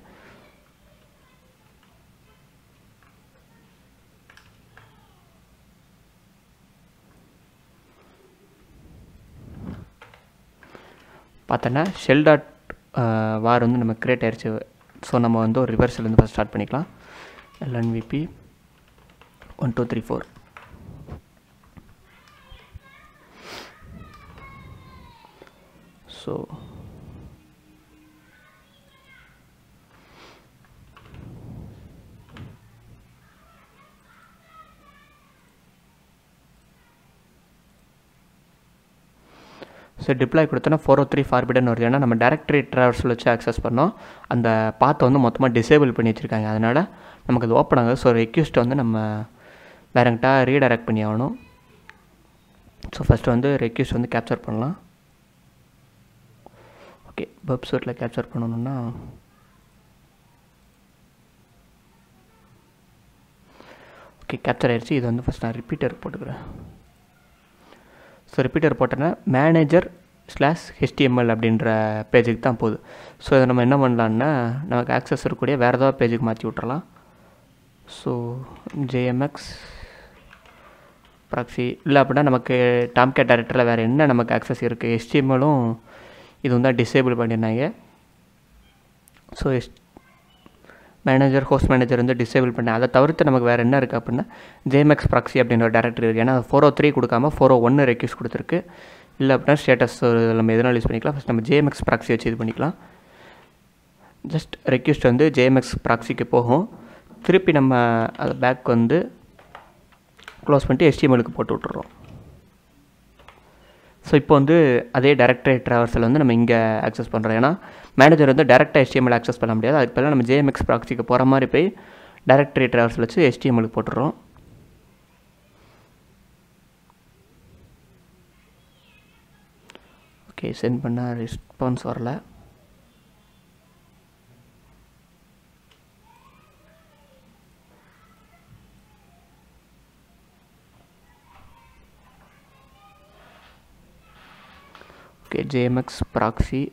பார்த்தோன்னா ஷெல் டாட் வார் வந்து நம்ம க்ரியேட் ஆயிடுச்சு ஸோ நம்ம வந்து ஒரு ரிவர்ஸ்லேருந்து ஃபஸ்ட் ஸ்டார்ட் பண்ணிக்கலாம். LNVP one two three four so so deploy கொடுத்தோன்னா ஃபோர் ஓ த்ரீ ஃபார்பிடன் வருது ஏன்னா நம்ம டேரக்டரி ட்ராவல்ஸில் வச்சு ஆக்சஸ் பண்ணோம். அந்த பாத்தை வந்து மொத்தமாக டிசேபிள் பண்ணி வச்சுருக்காங்க. அதனால் நமக்கு அது ஓப்பன் ஆகுது. ஸோ ரெக்யூஸ்ட்டை வந்து நம்ம வேறங்கிட்ட ரீடைரக்ட் பண்ணி ஆகணும். ஸோ ஃபஸ்ட்டு வந்து ரெக்யூஸ்ட் வந்து கேப்சர் பண்ணலாம். ஓகே வெப்சைட்டில் கேப்சர் பண்ணணுன்னா ஓகே கேப்சர் ஆயிடுச்சு. இது வந்து ஃபஸ்ட் நான் ரிப்பீட்டர் போட்டுக்கிறேன். ஸோ ரிப்பீட்டர் போட்டோன்னா மேனேஜர் ஸ்லாஷ் ஹெச்டிஎம்எல் அப்படின்ற பேஜுக்கு தான் போகுது. ஸோ இதை நம்ம என்ன பண்ணலான்னா நமக்கு ஆக்சஸ் இருக்கக்கூடிய வேறு ஏதாவது பேஜுக்கு மாற்றி விட்றலாம் ஸோ ஜேஎம்எக்ஸ் ப்ராக்ஸி இல்லை அப்படின்னா நமக்கு டாம்கேட் டேரக்டரில் வேறு என்ன நமக்கு ஆக்சஸ் இருக்குது ஹெச்டிஎம்எலும் இது வந்து டிசேபிள் பண்ணியிருந்தாங்க. So h manager host manager வந்து டிசேபிள் பண்ணேன் அதை தவிர்த்து நமக்கு வேறு என்ன இருக்குது அப்படின்னா ஜேமெக்ஸ் ப்ராக்ஸி அப்படின்ற ஒரு டேரக்டரி இருக்குது ஏன்னா ஃபோர் ஓ த்ரீ கொடுக்காம ஃபோர் ஓ oh ஒன்று ரெக்யூஸ் கொடுத்துருக்கு. இல்லை அப்படின்னா ஸ்டேட்டஸ் நம்ம எதனால் யூஸ் பண்ணிக்கலாம்? ஃபஸ்ட் நம்ம ஜேஎம்எக்ஸ் ப்ராக்ஸி வச்சு இது பண்ணிக்கலாம். ஜஸ்ட் ரெக்யூஸ்ட் வந்து ஜேஎம்எக்ஸ் ப்ராக்ஸிக்கு போகும். திருப்பி நம்ம அதை பேக் வந்து க்ளோஸ் பண்ணிட்டு எஸ்டிஎம்எலுக்கு போட்டு விட்டுறோம். ஸோ இப்போ வந்து அதே டேரக்டரேட் ட்ராவர்ஸில் வந்து நம்ம இங்கே ஆக்சஸ் பண்ணுறோம் ஏன்னா மேனேஜர் வந்து டேரெக்டாக HTML ஆக்சஸ் பண்ண முடியாது. அதுக்கு பதிலாக நம்ம ஜேஎம்எக்ஸ் ப்ராக்சிக்கு போகிற மாதிரி போய் டைரக்டரி ட்ராவல்ஸில் வச்சு HTML போட்டுறோம். ஓகே சென்ட் பண்ணால் ரெஸ்பான்ஸ் வரல. ஓகே ஜேஎம்எக்ஸ் ப்ராக்ஸி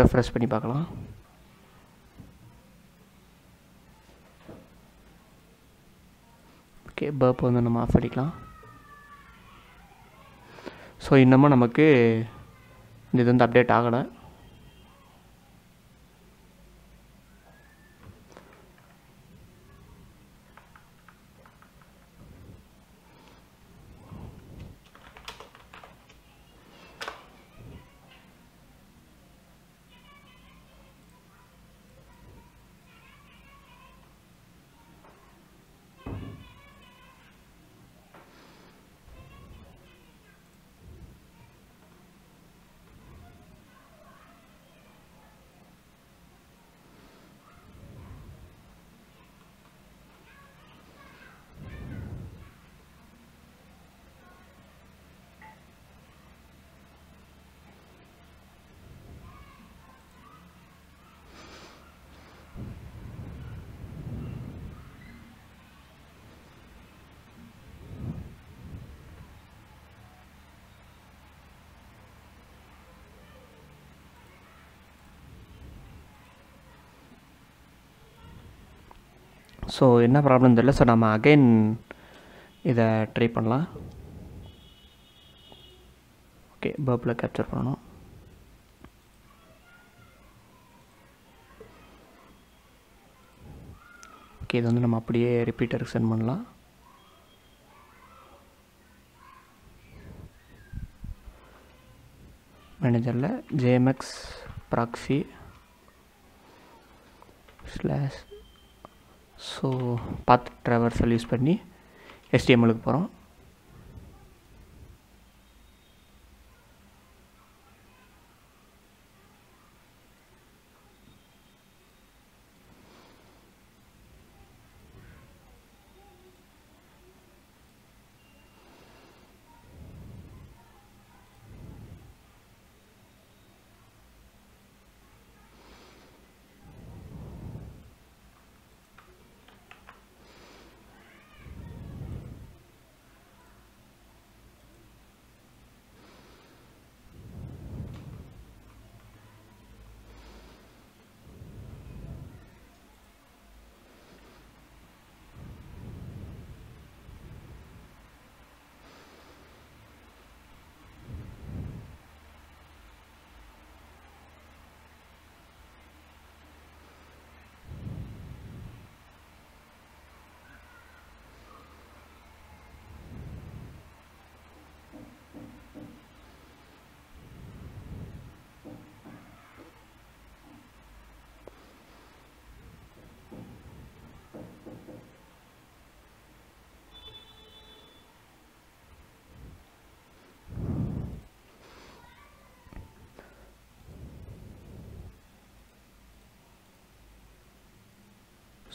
ரெஃப்ரெஷ் பண்ணி பார்க்கலாம். ஓகே பர்ப் வந்து நம்ம ஆஃப் பண்ணிக்கலாம். ஸோ இன்னமும் நமக்கு இது வந்து அப்டேட் ஆகலை. ஸோ என்ன ப்ராப்ளம் தெரியல. ஸோ நம்ம அகைன் இதை ட்ரை பண்ணலாம். ஓகே பர்ப்பில் கேப்சர் பண்ணணும். ஓகே இது வந்து நம்ம அப்படியே ரிப்பீட்டருக்கு சென்ட் பண்ணலாம். மேனேஜரில் JMX proxy slash so path traversal use பண்ணி எஸ்டிஎம்எலுக்கு போகிறோம்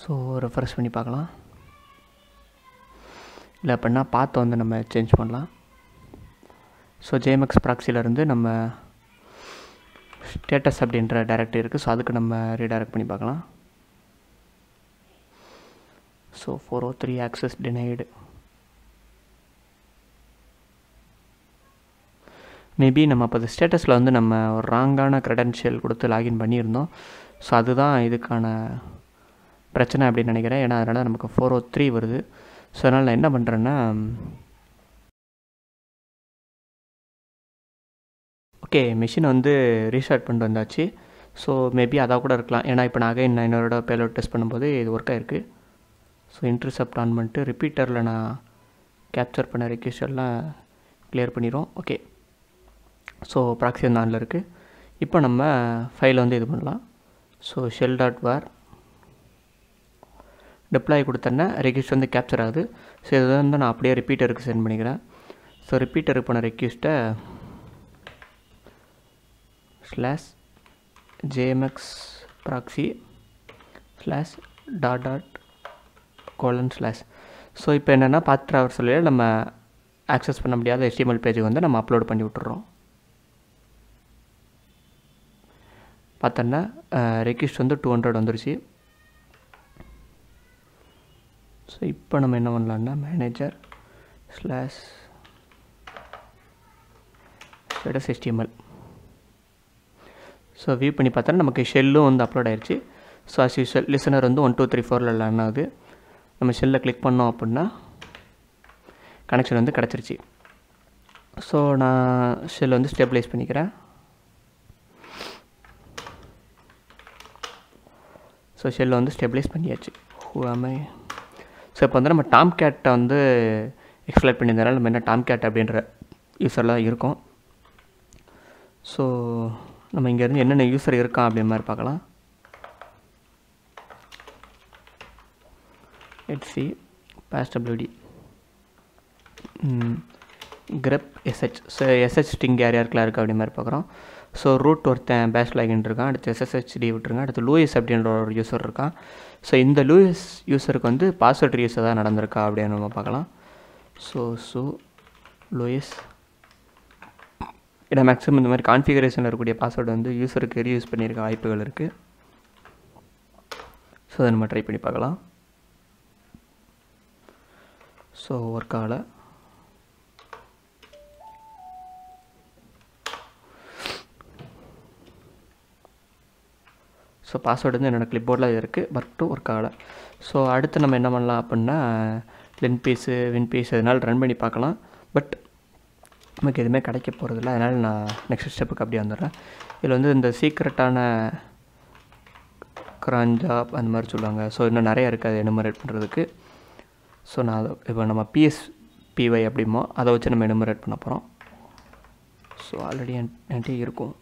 ஸோ ரெஃப்ரெஷ் பண்ணி பார்க்கலாம். இல்லை அப்படின்னா பார்த்து வந்து நம்ம சேஞ்ச் பண்ணலாம். ஸோ ஜேஎம்எக்ஸ் ப்ராக்ஸிலேருந்து நம்ம ஸ்டேட்டஸ் அப்படின்ற டைரக்டரி இருக்குது ஸோ அதுக்கு நம்ம ரீடைரக்ட் பண்ணி பார்க்கலாம். So four oh three access denied maybe நம்ம அப்போ அது ஸ்டேட்டஸில் வந்து நம்ம ஒரு ராங்கான க்ரெடென்ஷியல் கொடுத்து லாகின் பண்ணியிருந்தோம். ஸோ அதுதான் இதுக்கான பிரச்சனை அப்படின்னு நினைக்கிறேன். ஏன்னா அதனால் நமக்கு ஃபோர் ஓ த்ரீ வருது. ஸோ அதனால் நான் என்ன பண்ணுறேன்னா ஓகே மிஷின் வந்து ரீஸ்டார்ட் பண்ணிட்டு வந்தாச்சு. ஸோ மேபி அதாக கூட இருக்கலாம். ஏன்னா இப்போ நான் அகைன் நான் என்னோட பேலோட் டெஸ்ட் பண்ணும்போது இது ஒர்க் ஆயிருக்கு. ஸோ இன்டர்செப்ட் ஆன் பண்ணிட்டு ரிப்பீட்டரில் நான் கேப்சர் பண்ண ரெக்யூஸ்ட் எல்லாம் கிளியர் பண்ணிடும் ஓகே ஸோ ப்ராக்சி வந்து ஆனில் இருக்குது இப்போ நம்ம ஃபைலை வந்து இது பண்ணலாம். So shell dot war deploy கொடுத்தேன்னா ரெக்யூஸ்ட் வந்து கேப்சர் ஆகுது. ஸோ இதை வந்து நான் அப்படியே ரிப்பீட்டருக்கு சென்ட் பண்ணிக்கிறேன். ஸோ ரிப்பீட்டருக்கு போன ரெக்யூஸ்ட்டை slash JMX proxy slash dot dot colon slash so இப்போ என்னென்னா பாத் ட்ராவர்ஸில் நம்ம ஆக்சஸ் பண்ண முடியாத ஹெச்டிஎம்எல் பேஜுக்கு வந்து நம்ம அப்லோட் பண்ணி விட்டுறோம். பார்த்தோன்னா ரெக்யூஸ்ட் வந்து டூ ஹண்ட்ரட் வந்துருச்சு. ஸோ இப்போ நம்ம என்ன பண்ணலான்னா manager slash status HTML so view பண்ணி பார்த்தா நமக்கு ஷெல்லும் வந்து அப்லோட் ஆயிடுச்சு ஸோ அஸ் யூஸ்வல் லிசனர் வந்து ஒன் டூ த்ரீ ஃபோரில் லேர்ன் ஆகுது. நம்ம ஷெல்லில் கிளிக் பண்ணோம் அப்படின்னா கனெக்ஷன் வந்து கிடச்சிருச்சு. ஸோ நான் ஷெல் வந்து ஸ்டெபிளைஸ் பண்ணிக்கிறேன். ஸோ ஷெல்லை வந்து ஸ்டெபிளைஸ் பண்ணியாச்சு. ஹூஆமை ஸோ இப்போ வந்து நம்ம டாம் கேட்டை வந்து எக்ஸ்பிளைட் பண்ணியிருந்தனால நம்ம என்ன டாம் கேட் அப்படின்ற யூஸர்லாம் இருக்கும். ஸோ நம்ம இங்கேருந்து என்னென்ன யூஸர் இருக்கான் அப்படின் மாதிரி பார்க்கலாம். HC pass WD grep SH so SH sting யார் யாருக்கெலாம் இருக்குது அப்படி மாதிரி பார்க்குறோம். ஸோ ரூட் ஒருத்தன் பேஷ் லாகின் இருக்கான் அடுத்து எஸ்எஸ்ஹெச்டி விட்டுருங்க அடுத்து லூயிஸ் அப்படின்ற ஒரு யூஸர் இருக்கான். ஸோ இந்த லூயிஸ் யூஸருக்கு வந்து பாஸ்வேர்ட் ரீஸ் தான் நடந்திருக்கா அப்படின்னு நம்ம பார்க்கலாம். ஸோ ஸோ லூயிஸ் ஏன்னா மேக்ஸிமம் இந்த மாதிரி கான்ஃபிகரேஷனில் இருக்கக்கூடிய பாஸ்வேர்டு வந்து யூஸருக்கு ரீயூஸ் பண்ணியிருக்க வாய்ப்புகள் இருக்குது ஸோ அதை நம்ம ட்ரை பண்ணி பார்க்கலாம். ஸோ ஒர்க் ஆகலை. ஸோ பாஸ்வேர்டு வந்து என்னோடய கிளிப்போர்டில் இருக்குது பட் ஒர்க் ஆகலை. ஸோ அடுத்து நம்ம என்ன பண்ணலாம் அப்படின்னா லென் பீஸு வின் பீஸ் இதனால் ரன் பண்ணி பார்க்கலாம். பட் நமக்கு எதுவுமே கிடைக்க போகிறதில்ல அதனால் நான் நெக்ஸ்ட் ஸ்டெப்புக்கு அப்படியே வந்துடுறேன். இதில் வந்து இந்த சீக்ரெட்டான கிராஞ்சாப் அந்த மாதிரி சொல்லுவாங்க. ஸோ இன்னும் நிறைய இருக்குது அதை எனுமரேட் பண்ணுறதுக்கு ஸோ நான் அதை இப்போ நம்ம பிஎஸ் பிஒய் அப்படிமோ அதை வச்சு நம்ம எனுமரேட் பண்ண போகிறோம் ஸோ ஆல்ரெடி என்கிட்ட இருக்கும்.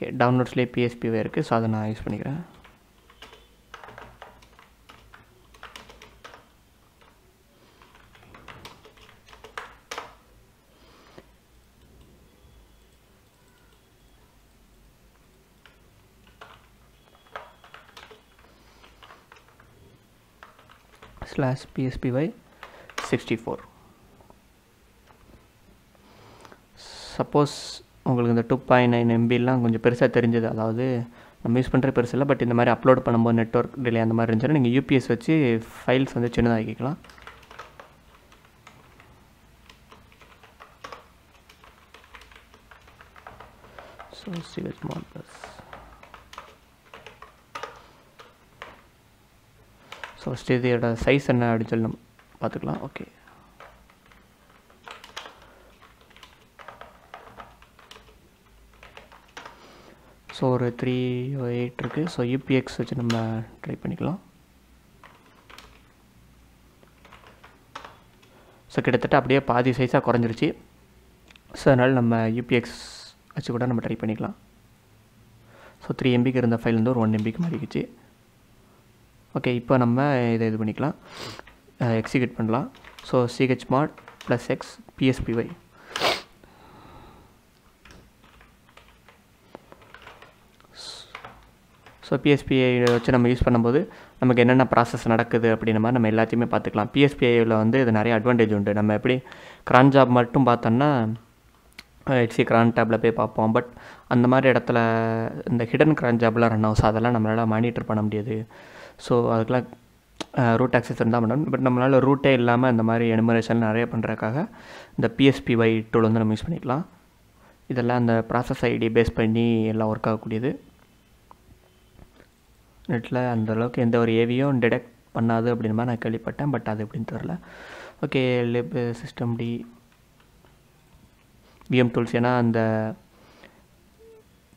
ஓகே டவுன்லோட்ஸ்லேயே பிஎஸ்பிவே இருக்குது ஸோ அதை நான் யூஸ் பண்ணிக்கிறேன். Slash PSPY sixty four suppose உங்களுக்கு இந்த டூ பாயிண்ட் நைன் எம்பிலாம் கொஞ்சம் பெருசாக தெரிஞ்சது. அதாவது நம்ம யூஸ் பண்ணுற பெருசு இல்லை பட் இந்த மாதிரி அப்லோட் பண்ணும்போது நெட்ஒர்க் டிலே அந்த மாதிரி இருந்துச்சுன்னா நீங்கள் யூபிஎஸ் வச்சு ஃபைல்ஸ் வந்து சின்னதாக்கிக்கலாம். ஸோ சிவஸ் மால் ப்ளஸ் ஸோ ஃபஸ்ட்டு இதோட சைஸ் என்ன அப்படின்னு சொல்லி நம்ம பார்த்துக்கலாம். ஓகே ஸோ ஒரு த்ரீ எயிட் இருக்குது ஸோ யூபிஎக்ஸ் வச்சு நம்ம ட்ரை பண்ணிக்கலாம். ஸோ கிட்டத்தட்ட அப்படியே பாதி சைஸாக குறைஞ்சிருச்சு. ஸோ அதனால் நம்ம யூபிஎக்ஸ் வச்சு கூட நம்ம ட்ரை பண்ணிக்கலாம். ஸோ த்ரீ எம்பிக்கு இருந்த ஃபைல் வந்து ஒரு ஒன் எம்பிக்கு மாறிக்கிச்சு. ஓகே இப்போ நம்ம இதை இது பண்ணிக்கலாம். Uh, எக்ஸிக்யூட் பண்ணலாம். So CH mod plus x PSPY so PSPI வச்சு நம்ம யூஸ் பண்ணும்போது நமக்கு என்னென்ன ப்ராசஸ் நடக்குது அப்படின்ற மாதிரி நம்ம எல்லாத்தையுமே பார்த்துக்கலாம். பிஎஸ்பிஐயில் வந்து இது நிறைய அட்வான்டேஜ் உண்டு. நம்ம எப்படி கிரான் ஜாப் மட்டும் பார்த்தோன்னா ஹெச்சி கிரான் டேப்பில் போய் பார்ப்போம். பட் அந்த மாதிரி இடத்துல இந்த ஹிடன் கிரான் ஜாப்லாம் ரன் ஆகும் அதெல்லாம் நம்மளால் மானிட்டர் பண்ண முடியாது. ஸோ அதுக்கெலாம் ரூட் ஆக்சஸ் இருந்தால் பண்ணணும் பட் நம்மளால் ரூட்டே இல்லாமல் இந்த மாதிரி எனுமரேஷன் நிறைய பண்ணுறதுக்காக இந்த பிஎஸ்பிஒய் டூல் வந்து நம்ம யூஸ் பண்ணிக்கலாம். இதெல்லாம் அந்த ப்ராசஸ் ஐடி பேஸ் பண்ணி எல்லாம் ஒர்க் ஆகக்கூடியது. நெட்டில் அந்த அளவுக்கு எந்த ஒரு ஏவியும் டிடெக்ட் பண்ணாது அப்படின்ற மாதிரி நான் கேள்விப்பட்டேன் பட் அது எப்படின்னு தெரில okay lib system d VM tools ஏன்னா அந்த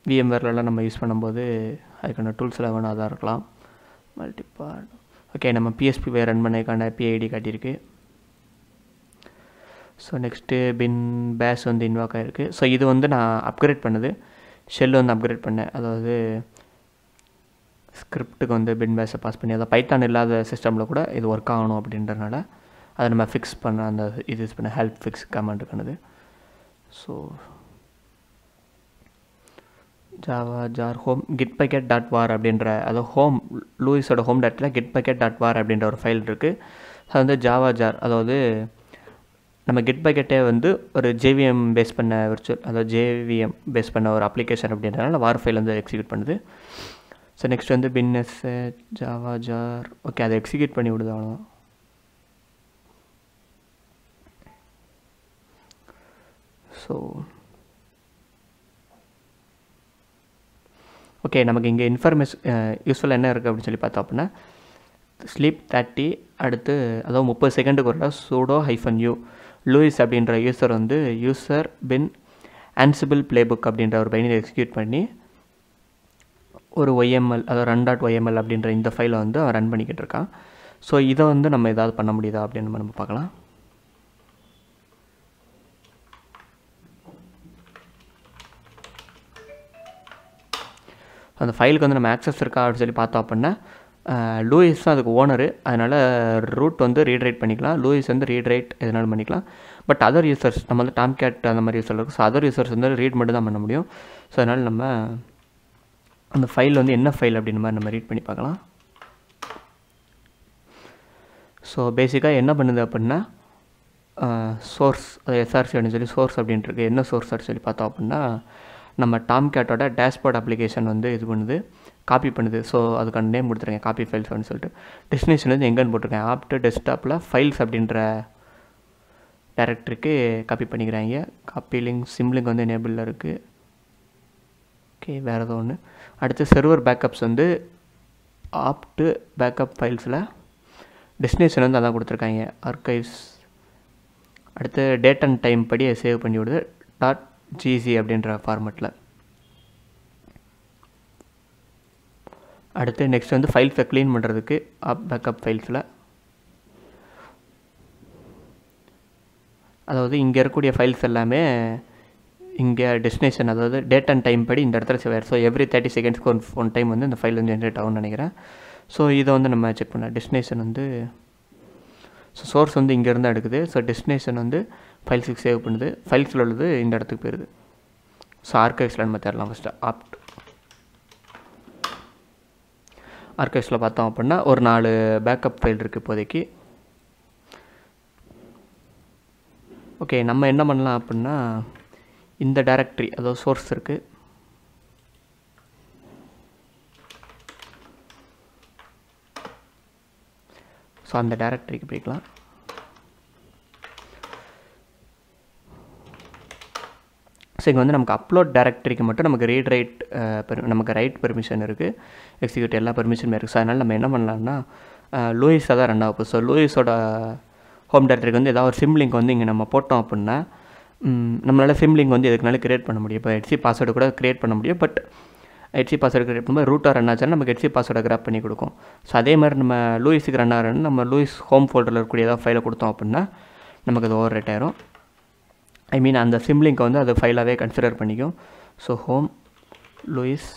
விஎம்வேர்லலாம் நம்ம யூஸ் பண்ணும்போது அதுக்கான டூல்ஸ்லாம் வேணும் அதாக இருக்கலாம். மல்டிபார்ட் ஓகே நம்ம பிஎஸ்பி ரன் பண்ணதுக்கான பிஐடி காட்டியிருக்கு. ஸோ நெக்ஸ்ட்டு பின் பேஸ் வந்து இன்வாக் ஆகிருக்கு ஸோ இது வந்து நான் அப்கிரேட் பண்ணுது. ஷெல் வந்து அப்கிரேட் பண்ணேன். அதாவது ஸ்கிரிப்டுக்கு வந்து பின் பேஸை பாஸ் பண்ணி அதாவது பைத்தான் இல்லாத சிஸ்டமில் கூட இது ஒர்க் ஆகணும் அப்படின்றனால அதை நம்ம ஃபிக்ஸ் பண்ண அந்த இது யூஸ் பண்ண ஹெல்ப் ஃபிக்ஸ் கமெண்ட் பண்ணுது. So Java jar home kit bucket dot war அப்படின்ற அதாவது ஹோம் லூயிஸோட ஹோம் டாட்டில் கிட் பக்கெட் டாட் வார் அப்படின்ற ஒரு ஃபைல் இருக்குது அது வந்து ஜாவா ஜார் அதாவது நம்ம கிட் பக்கெட்டே வந்து ஒரு ஜேவிஎம் பேஸ் பண்ண விர்ச்சுவல் அதாவது ஜேவிஎம் பேஸ் பண்ண ஒரு அப்ளிகேஷன் அப்படின்றனால வார் ஃபைல் வந்து எக்ஸிக்யூட் பண்ணுது. ஸோ நெக்ஸ்ட் வந்து பின்னஸ் ஜாவா ஜார் ஓகே அதை எக்ஸிக்யூட் பண்ணி விடுது அவ்வளோதான் ஸோ ஓகே நமக்கு இங்கே இன்ஃபர்மேஷன் யூஸ்ஃபுல்லாக என்ன இருக்குது அப்படின்னு சொல்லி பார்த்தோம் அப்படின்னா ஸ்லீப் தேர்ட்டி அடுத்து அதாவது முப்பது செகண்டுக்கு ஒரு சூடோ ஹைஃபன் யூ லூயிஸ் அப்படின்ற யூசர் வந்து யூசர் பின் ஆன்சிபிள் பிளேபுக் அப்படின்ற ஒரு பைனியை எக்ஸிக்யூட் பண்ணி ஒரு ஒய்எம்எல் அதாவது ரன் டாட் ஒய்எம்எல் அப்படின்ற இந்த ஃபைலை வந்து அவன் ரன் பண்ணிக்கிட்டு இருக்கான் ஸோ இதை வந்து நம்ம ஏதாவது பண்ண முடியுதா அப்படின்னு நம்ம பார்க்கலாம். அந்த ஃபைலுக்கு வந்து நம்ம ஆக்சஸ் இருக்கா அப்படின்னு சொல்லி பார்த்தோம் அப்படின்னா லூயிஸ் தான் அதுக்கு ஓனரு அதனால் ரூட் வந்து ரீட்ரைட் பண்ணிக்கலாம். லூயிஸ் வந்து ரீட்ரைட் எதனாலும் பண்ணிக்கலாம். பட் அதர் யூசர்ஸ் நம்ம வந்து டாம் கேட் அந்த மாதிரி யூசர் இருக்கும். ஸோ அதர் யூசர்ஸ் வந்து ரீட் மட்டும் தான் பண்ண முடியும். ஸோ அதனால் நம்ம அந்த ஃபைல் வந்து என்ன ஃபைல் அப்படின்னு மாதிரி நம்ம ரீட் பண்ணி பார்க்கலாம். ஸோ பேசிக்காக என்ன பண்ணுது அப்படின்னா சோர்ஸ் எஸ்ஆர்சி அப்படின்னு சொல்லி சோர்ஸ் அப்படின்ட்டு இருக்குது என்ன சோர்ஸ் அப்படின்னு சொல்லி பார்த்தோம் அப்படின்னா நம்ம டாம் கேட்டோட டேஷ்போர்ட் அப்ளிகேஷன் வந்து இது பண்ணுது காப்பி பண்ணுது. ஸோ அதுக்கான நேம் கொடுத்துருக்கேன் காப்பி ஃபைல்ஸ் அப்படின்னு சொல்லிட்டு. டெஸ்டினேஷன் வந்து எங்கேன்னு போட்டிருக்கேன். ஆப்ட்டு டெஸ்க்டாப்பில் ஃபைல்ஸ் அப்படின்ற டேரக்டருக்கு காப்பி பண்ணிக்கிறாங்க. காப்பி லிங்க் சிம்லிங்க் வந்து எனேபிளில் இருக்குது ஓகே வேறு ஏதோ ஒன்று அடுத்து செர்வர் பேக்கப்ஸ் வந்து ஆப்டு பேக்கப் ஃபைல்ஸில் டெஸ்டினேஷன் வந்து அதான் கொடுத்துருக்காங்க. ஆர்கைவ்ஸ் அடுத்து டேட் அண்ட் டைம் படி சேவ் பண்ணி விடுது. டாட் ஜிசி அப்படின்ற ஃபார்மெட்டில் அடுத்து நெக்ஸ்ட் வந்து ஃபைல்ஸை க்ளீன் பண்ணுறதுக்கு ஆப் பேக்கப் ஃபைல்ஸில் அதாவது இங்கே இருக்கக்கூடிய ஃபைல்ஸ் எல்லாமே இங்கே டெஸ்டினேஷன் அதாவது டேட் அண்ட் டைம் படி இந்த இடத்துல சேவ். ஸோ எவ்ரி தேர்ட்டி செகண்ட்ஸ்க்கு ஒன் ஒன் டைம் வந்து இந்த ஃபைல் வந்து ஜென்ரேட் ஆகும்னு நினைக்கிறேன். ஸோ இதை வந்து நம்ம செக் பண்ணலாம். டெஸ்டினேஷன் வந்து ஸோ சோர்ஸ் வந்து இங்கேருந்து எடுக்குது ஸோ டெஸ்டினேஷன் வந்து ஃபைல்ஸுக்கு சேவ் பண்ணுது. ஃபைல்ஸில் உள்ளது இந்த இடத்துக்கு போயிடுது ஸோ ஆர்கைவ்ஸில் நம்ம தேடலாம் ஃபஸ்ட்டு ஆப்ட் ஆர்கைவ்ஸில் பார்த்தோம் அப்படின்னா ஒரு நாலு பேக்கப் ஃபைல் இருக்குது இப்போதைக்கு. ஓகே நம்ம என்ன பண்ணலாம் அப்படின்னா இந்த டைரக்டரி அதாவது சோர்ஸ் இருக்குது ஸோ அந்த டைரக்டரிக்கு போய்க்கலாம். ஸோ இங்கே வந்து நமக்கு அப்லோட் டைரக்டரிக்கு மட்டும் நமக்கு ரீட் ரைட் நமக்கு ரைட் பெர்மிஷன் இருக்குது எக்ஸிக்யூட் எல்லா பெர்மிஷனுமே இருக்குது ஸோ அதனால் நம்ம என்ன பண்ணலாம்னா லூயிஸாக தான் ரன் ஆகும் ஸோ லூயிஸோட ஹோம் டைரக்டரிக்கு வந்து ஏதாவது ஒரு சிம் லிங்க் வந்து இங்கே நம்ம போட்டோம் அப்படின்னா நம்மளால் சிம்லிங் வந்து எதுக்குனாலும் கிரியேட் பண்ண முடியும். இப்போ ஹெட்சி பாஸ்வேர்டு கூட க்ரியேட் பண்ண முடியும் பட் ஹெட்சி பாஸ்வேர்டு க்ரியேட் பண்ணும்போது ரூட்டாக ரன் ஆச்சுன்னா நமக்கு ஹெட்சி பாஸ்வேர்டை கிராப் பண்ணி கொடுக்கும். ஸோ அதே மாதிரி நம்ம லூயிஸுக்கு ரன் ஆகிறன்னு நம்ம லூயிஸ் ஹோம் ஃபோல்டரில் இருக்கக்கூடிய ஏதாவது ஃபைலை கொடுத்தோம் அப்படின்னா நமக்கு அது ஓவர் ரேட் ஆயிரும். ஐ மீன் அந்த சிம்லிங்கை வந்து அது ஃபைலாகவே கன்சிடர் பண்ணிக்கும். So home Louis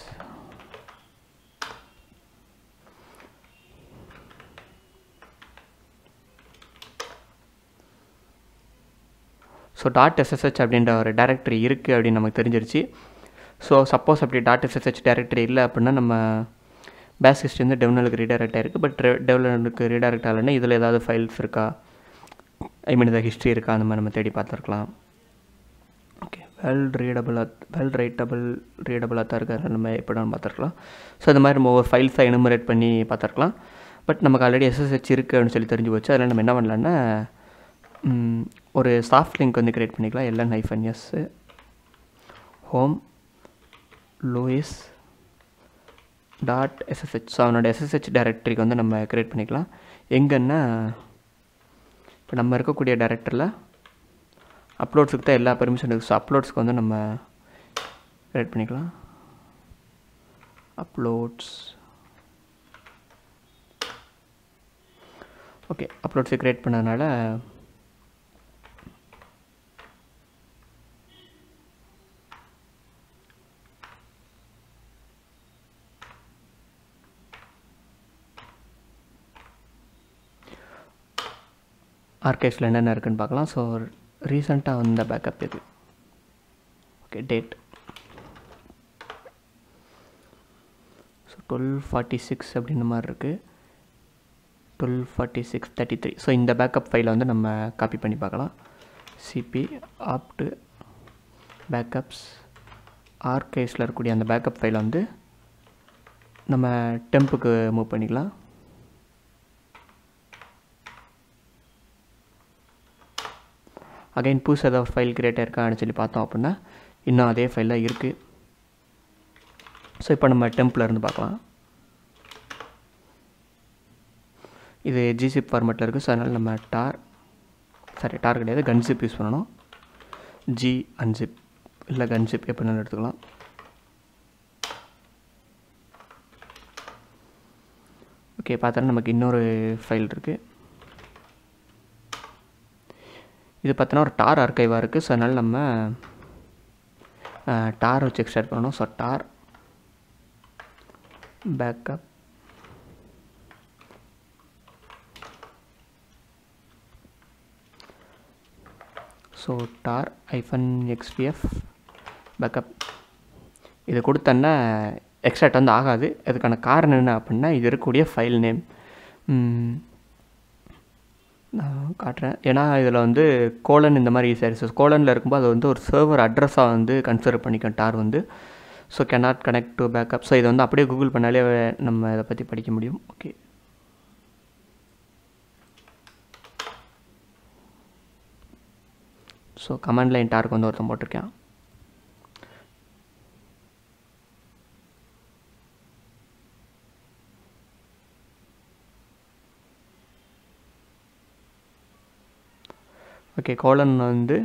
so dot SSH அப்படின்ற ஒரு டேரக்டரி இருக்குது அப்படின்னு நமக்கு தெரிஞ்சிருச்சு. ஸோ சப்போஸ் அப்படி டாட் எஸ்எஸ்ஹெச் டேரக்டரி இல்லை அப்படின்னா நம்ம பேஸ் ஹிஸ்ட்ரி வந்து டெவலனுக்கு ரீடைரக்ட் ஆயிருக்கு. பட் டெவலனுக்கு ரீடைரக்ட் ஆகலைன்னா இதில் ஏதாவது ஃபைல்ஸ் இருக்கா? ஐ மீன் ஏதாவது ஹிஸ்ட்ரி இருக்கா? அந்த மாதிரி நம்ம தேடி பார்த்துருக்கலாம். ஓகே வெல் ரீடபுளாக வெல் ரைட்டபிள் ரீடபுளாக தான் இருக்காரு. நம்ம எப்படின்னு பார்த்துருக்கலாம். ஸோ அந்த மாதிரி நம்ம ஒவ்வொரு ஃபைல்ஸாக எனுமரேட் பண்ணி பார்த்துருக்கலாம். பட் நமக்கு ஆல்ரெடி எஸ்எஸ்ஹெச் இருக்குது அப்படின்னு சொல்லி தெரிஞ்சு போச்சு. அதில் நம்ம என்ன பண்ணலான்னா ஒரு சாஃப்ட் லிங்க் வந்து க்ரியேட் பண்ணிக்கலாம். LN hyphen S home Louis dot SSH so அவனோட எஸ்எஸ்ஹெச் டைரக்டரிக்கு வந்து நம்ம க்ரியேட் பண்ணிக்கலாம். எங்கன்னா இப்போ நம்ம இருக்கக்கூடிய டேரக்டரில் அப்லோட்ஸுக்கு தான் எல்லா பெர்மிஷன் இருக்குது ஸோ அப்லோட்ஸ்க்கு வந்து நம்ம க்ரியேட் பண்ணிக்கலாம். அப்லோட்ஸ் ஓகே அப்லோட்ஸை க்ரியேட் பண்ணதுனால ஆர்கைவ்ஸில் என்னென்ன இருக்குன்னு பார்க்கலாம். ஸோ ரீசெண்டாக வந்த பேக்கப் இது okay date so twelve forty six அப்படின்ற மாதிரி இருக்குது twelve forty six thirty three so இந்த பேக்கப் ஃபைலை வந்து நம்ம காப்பி பண்ணி பார்க்கலாம். சிபி ஆப்டு பேக்கப்ஸ் ஆர்கைவ்ஸில் இருக்கக்கூடிய அந்த பேக்கப் ஃபைலை வந்து நம்ம டெம்புக்கு மூவ் பண்ணிக்கலாம். அகைன் புதுசு ஏதாவது ஃபைல் கிரியேட் இருக்கான்னு சொல்லி பார்த்தோம் அப்படின்னா இன்னும் அதே ஃபைலில் இருக்குது ஸோ இப்போ நம்ம டெம்பில் இருந்து பார்க்கலாம். இது ஜிசிப் ஃபார்மேட்டில் இருக்குது ஸோ அதனால் நம்ம டார் சாரி டார் கிடையாது. கன்சிப் யூஸ் பண்ணணும். ஜி அன்சிப் இல்லை கன்சிப் எப்படினாலும் எடுத்துக்கலாம். ஓகே பார்த்தோன்னா நமக்கு இன்னொரு ஃபைல் இருக்குது இது பார்த்தோன்னா ஒரு டார் ஆர்கைவாக இருக்குது ஸோ அதனால் நம்ம டார் வச்சு எக்ஸ்ட்ராக்ட் பண்ணணும். So tar backup so tar hyphen XPF backup இது கொடுத்தோன்னா எக்ஸ்ட்ராக்ட் வந்து ஆகாது. அதுக்கான காரணம் என்ன அப்படின்னா இது இருக்கக்கூடிய ஃபைல் நேம் நான் காட்டுறேன். ஏன்னா இதில் வந்து கோலன் இந்த மாதிரி சர்வீசஸ் கோலனில் இருக்கும்போது அது வந்து ஒரு சர்வர் அட்ரஸாக வந்து கன்சிடர் பண்ணிக்கும் டார் வந்து. So cannot connect to backup so இதை வந்து அப்படியே கூகுள் பண்ணாலே நம்ம இதை பற்றி படிக்க முடியும். ஓகே ஸோ கமெண்ட் லைன் டார்க்கு வந்து ஒருத்தன் போட்டிருக்கேன். ஓகே கோலன் வந்து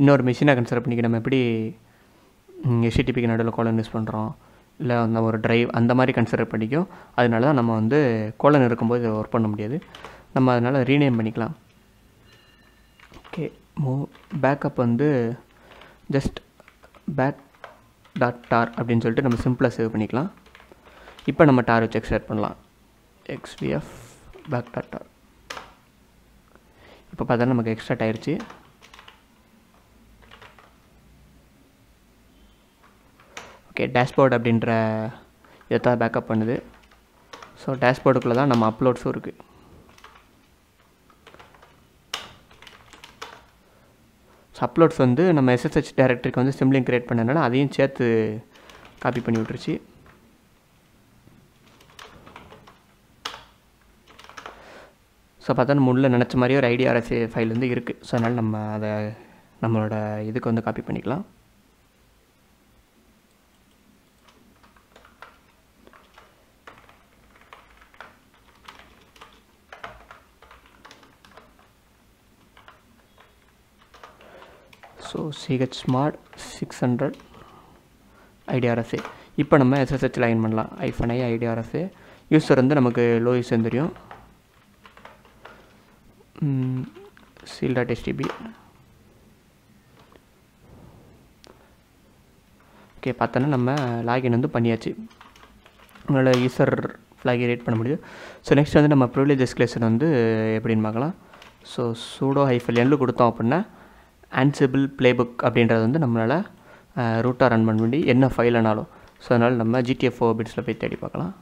இன்னொரு மிஷினை கன்சிடர் பண்ணிக்க நம்ம எப்படி எஸ்டிடிபிக்கு நடுவில் கோலன் யூஸ் பண்ணுறோம் இல்லை அந்த ஒரு ட்ரைவ் அந்த மாதிரி கன்சிடர் பண்ணிக்கும். அதனால தான் நம்ம வந்து கோலன் இருக்கும்போது இதை ஒர்க் பண்ண முடியாது. நம்ம அதனால் ரீநேம் பண்ணிக்கலாம். ஓகே மூ பேக்கப் வந்து ஜஸ்ட் பேக் டாட் டார் அப்படின்னு சொல்லிட்டு நம்ம சிம்பிளாக சேவ் பண்ணிக்கலாம். இப்போ நம்ம டார் வச்சு எக்ஸ்ட்ராக்ட் பண்ணலாம். எக்ஸ்பிஎஃப் பேக் டாட் டார் இப்போ பார்த்தா நமக்கு எக்ஸ்ட்ராக்ட் ஆயிடுச்சு. ஓகே டேஷ்போர்ட் அப்படின்ற இதை தான் பேக்கப் பண்ணுது. ஸோ டேஷ்போர்டுக்குள்ளே தான் நம்ம அப்லோட்ஸும் இருக்குது ஸோ அப்லோட்ஸ் வந்து நம்ம எஸ்எஸ்ஹெச் டைரக்டரிக்கு வந்து சிம்லிங் க்ரியேட் பண்ணனால அதையும் சேர்த்து காப்பி பண்ணி விட்டுருச்சு. ஸோ பார்த்தா முள்ள நினச்ச மாதிரியே ஒரு ஐடிஆர்எஸ் ஃபைல் வந்து இருக்குது ஸோ அதனால் நம்ம அதை நம்மளோட இதுக்கு வந்து காப்பி பண்ணிக்கலாம். So CH smart six hundred ID RSA இப்போ நம்ம எஸ்எஸ்ஹெச் லைன் பண்ணலாம். ஐஃபன் ஐ ஐடிஆர்எஸ்ஏ யூஸர் வந்து நமக்கு லோ யூஸ் தெரியும். சீல் டாட் ஓகே பார்த்தோன்னா நம்ம லாகின் வந்து பண்ணியாச்சு. உங்களோட யூசர் ஃப்ளாகை ரேட் பண்ண முடியும் ஸோ நெக்ஸ்ட் வந்து நம்ம ப்ரிவிலேஜ் எஸ்கலேஷன் வந்து எப்படின்னு பார்க்கலாம். ஸோ சூடோ ஹைஃபல் எல்லு கொடுத்தோம் அப்படின்னா ஆன்சிபிள் ப்ளேபுக் அப்படின்றது வந்து நம்மளால் ரூட்டாக ரன் பண்ண வேண்டி என்ன ஃபைல் ஆனாலும். ஸோ அதனால் நம்ம ஜிடிஎஃப்ஓ பிட்ஸில் போய் தேடி பார்க்கலாம்.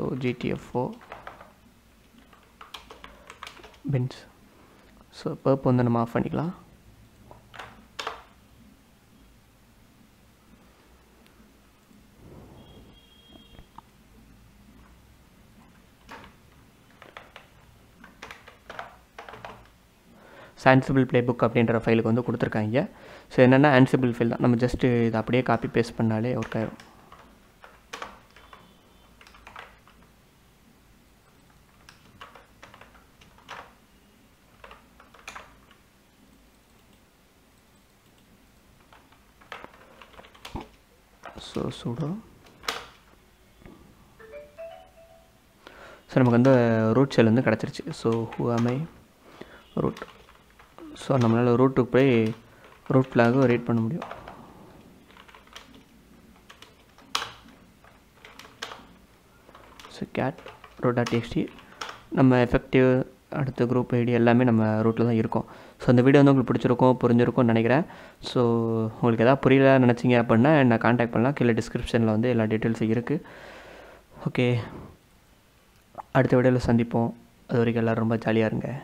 So GTFO bins so burp வந்து நம்ம ஆஃப் பண்ணிக்கலாம். சான்சிபிள் ப்ளே புக் அப்படின்ற ஃபைலுக்கு வந்து கொடுத்துருக்காங்க. ஸோ என்னென்னா ஆன்சிபிள் ஃபைல் தான். நம்ம ஜஸ்ட்டு இதை அப்படியே காப்பி பேஸ்ட் பண்ணாலே ஒர்க் ஆயிரும் ஸோ சுடோ ஸோ நமக்கு வந்து ரூட் செல் வந்து கிடச்சிருச்சு ஸோ ஹூ ஆமை ரூட் ஸோ நம்மளால் ரூட்டுக்கு போய் ரூட் ஃப்ளாகும் ரீட் பண்ண முடியும். So cat root dot TXT நம்ம எஃபெக்டிவ் அடுத்த குரூப் ஐடி எல்லாமே நம்ம ரூட்டில் தான் இருக்கோம். ஸோ அந்த வீடியோ வந்து உங்களுக்கு பிடிச்சிருக்கும் புரிஞ்சிருக்கும்னு நினைக்கிறேன். ஸோ உங்களுக்கு எதாவது புரியல நினச்சிங்க அப்படின்னா என்ன காண்டாக்ட் பண்ணலாம். கீழே டிஸ்கிரிப்ஷனில் வந்து எல்லா டீட்டெயில்ஸும் இருக்குது ஓகே அடுத்த வீடியோவில் சந்திப்போம். அது வரைக்கும் எல்லோரும் ரொம்ப ஜாலியாக இருங்க.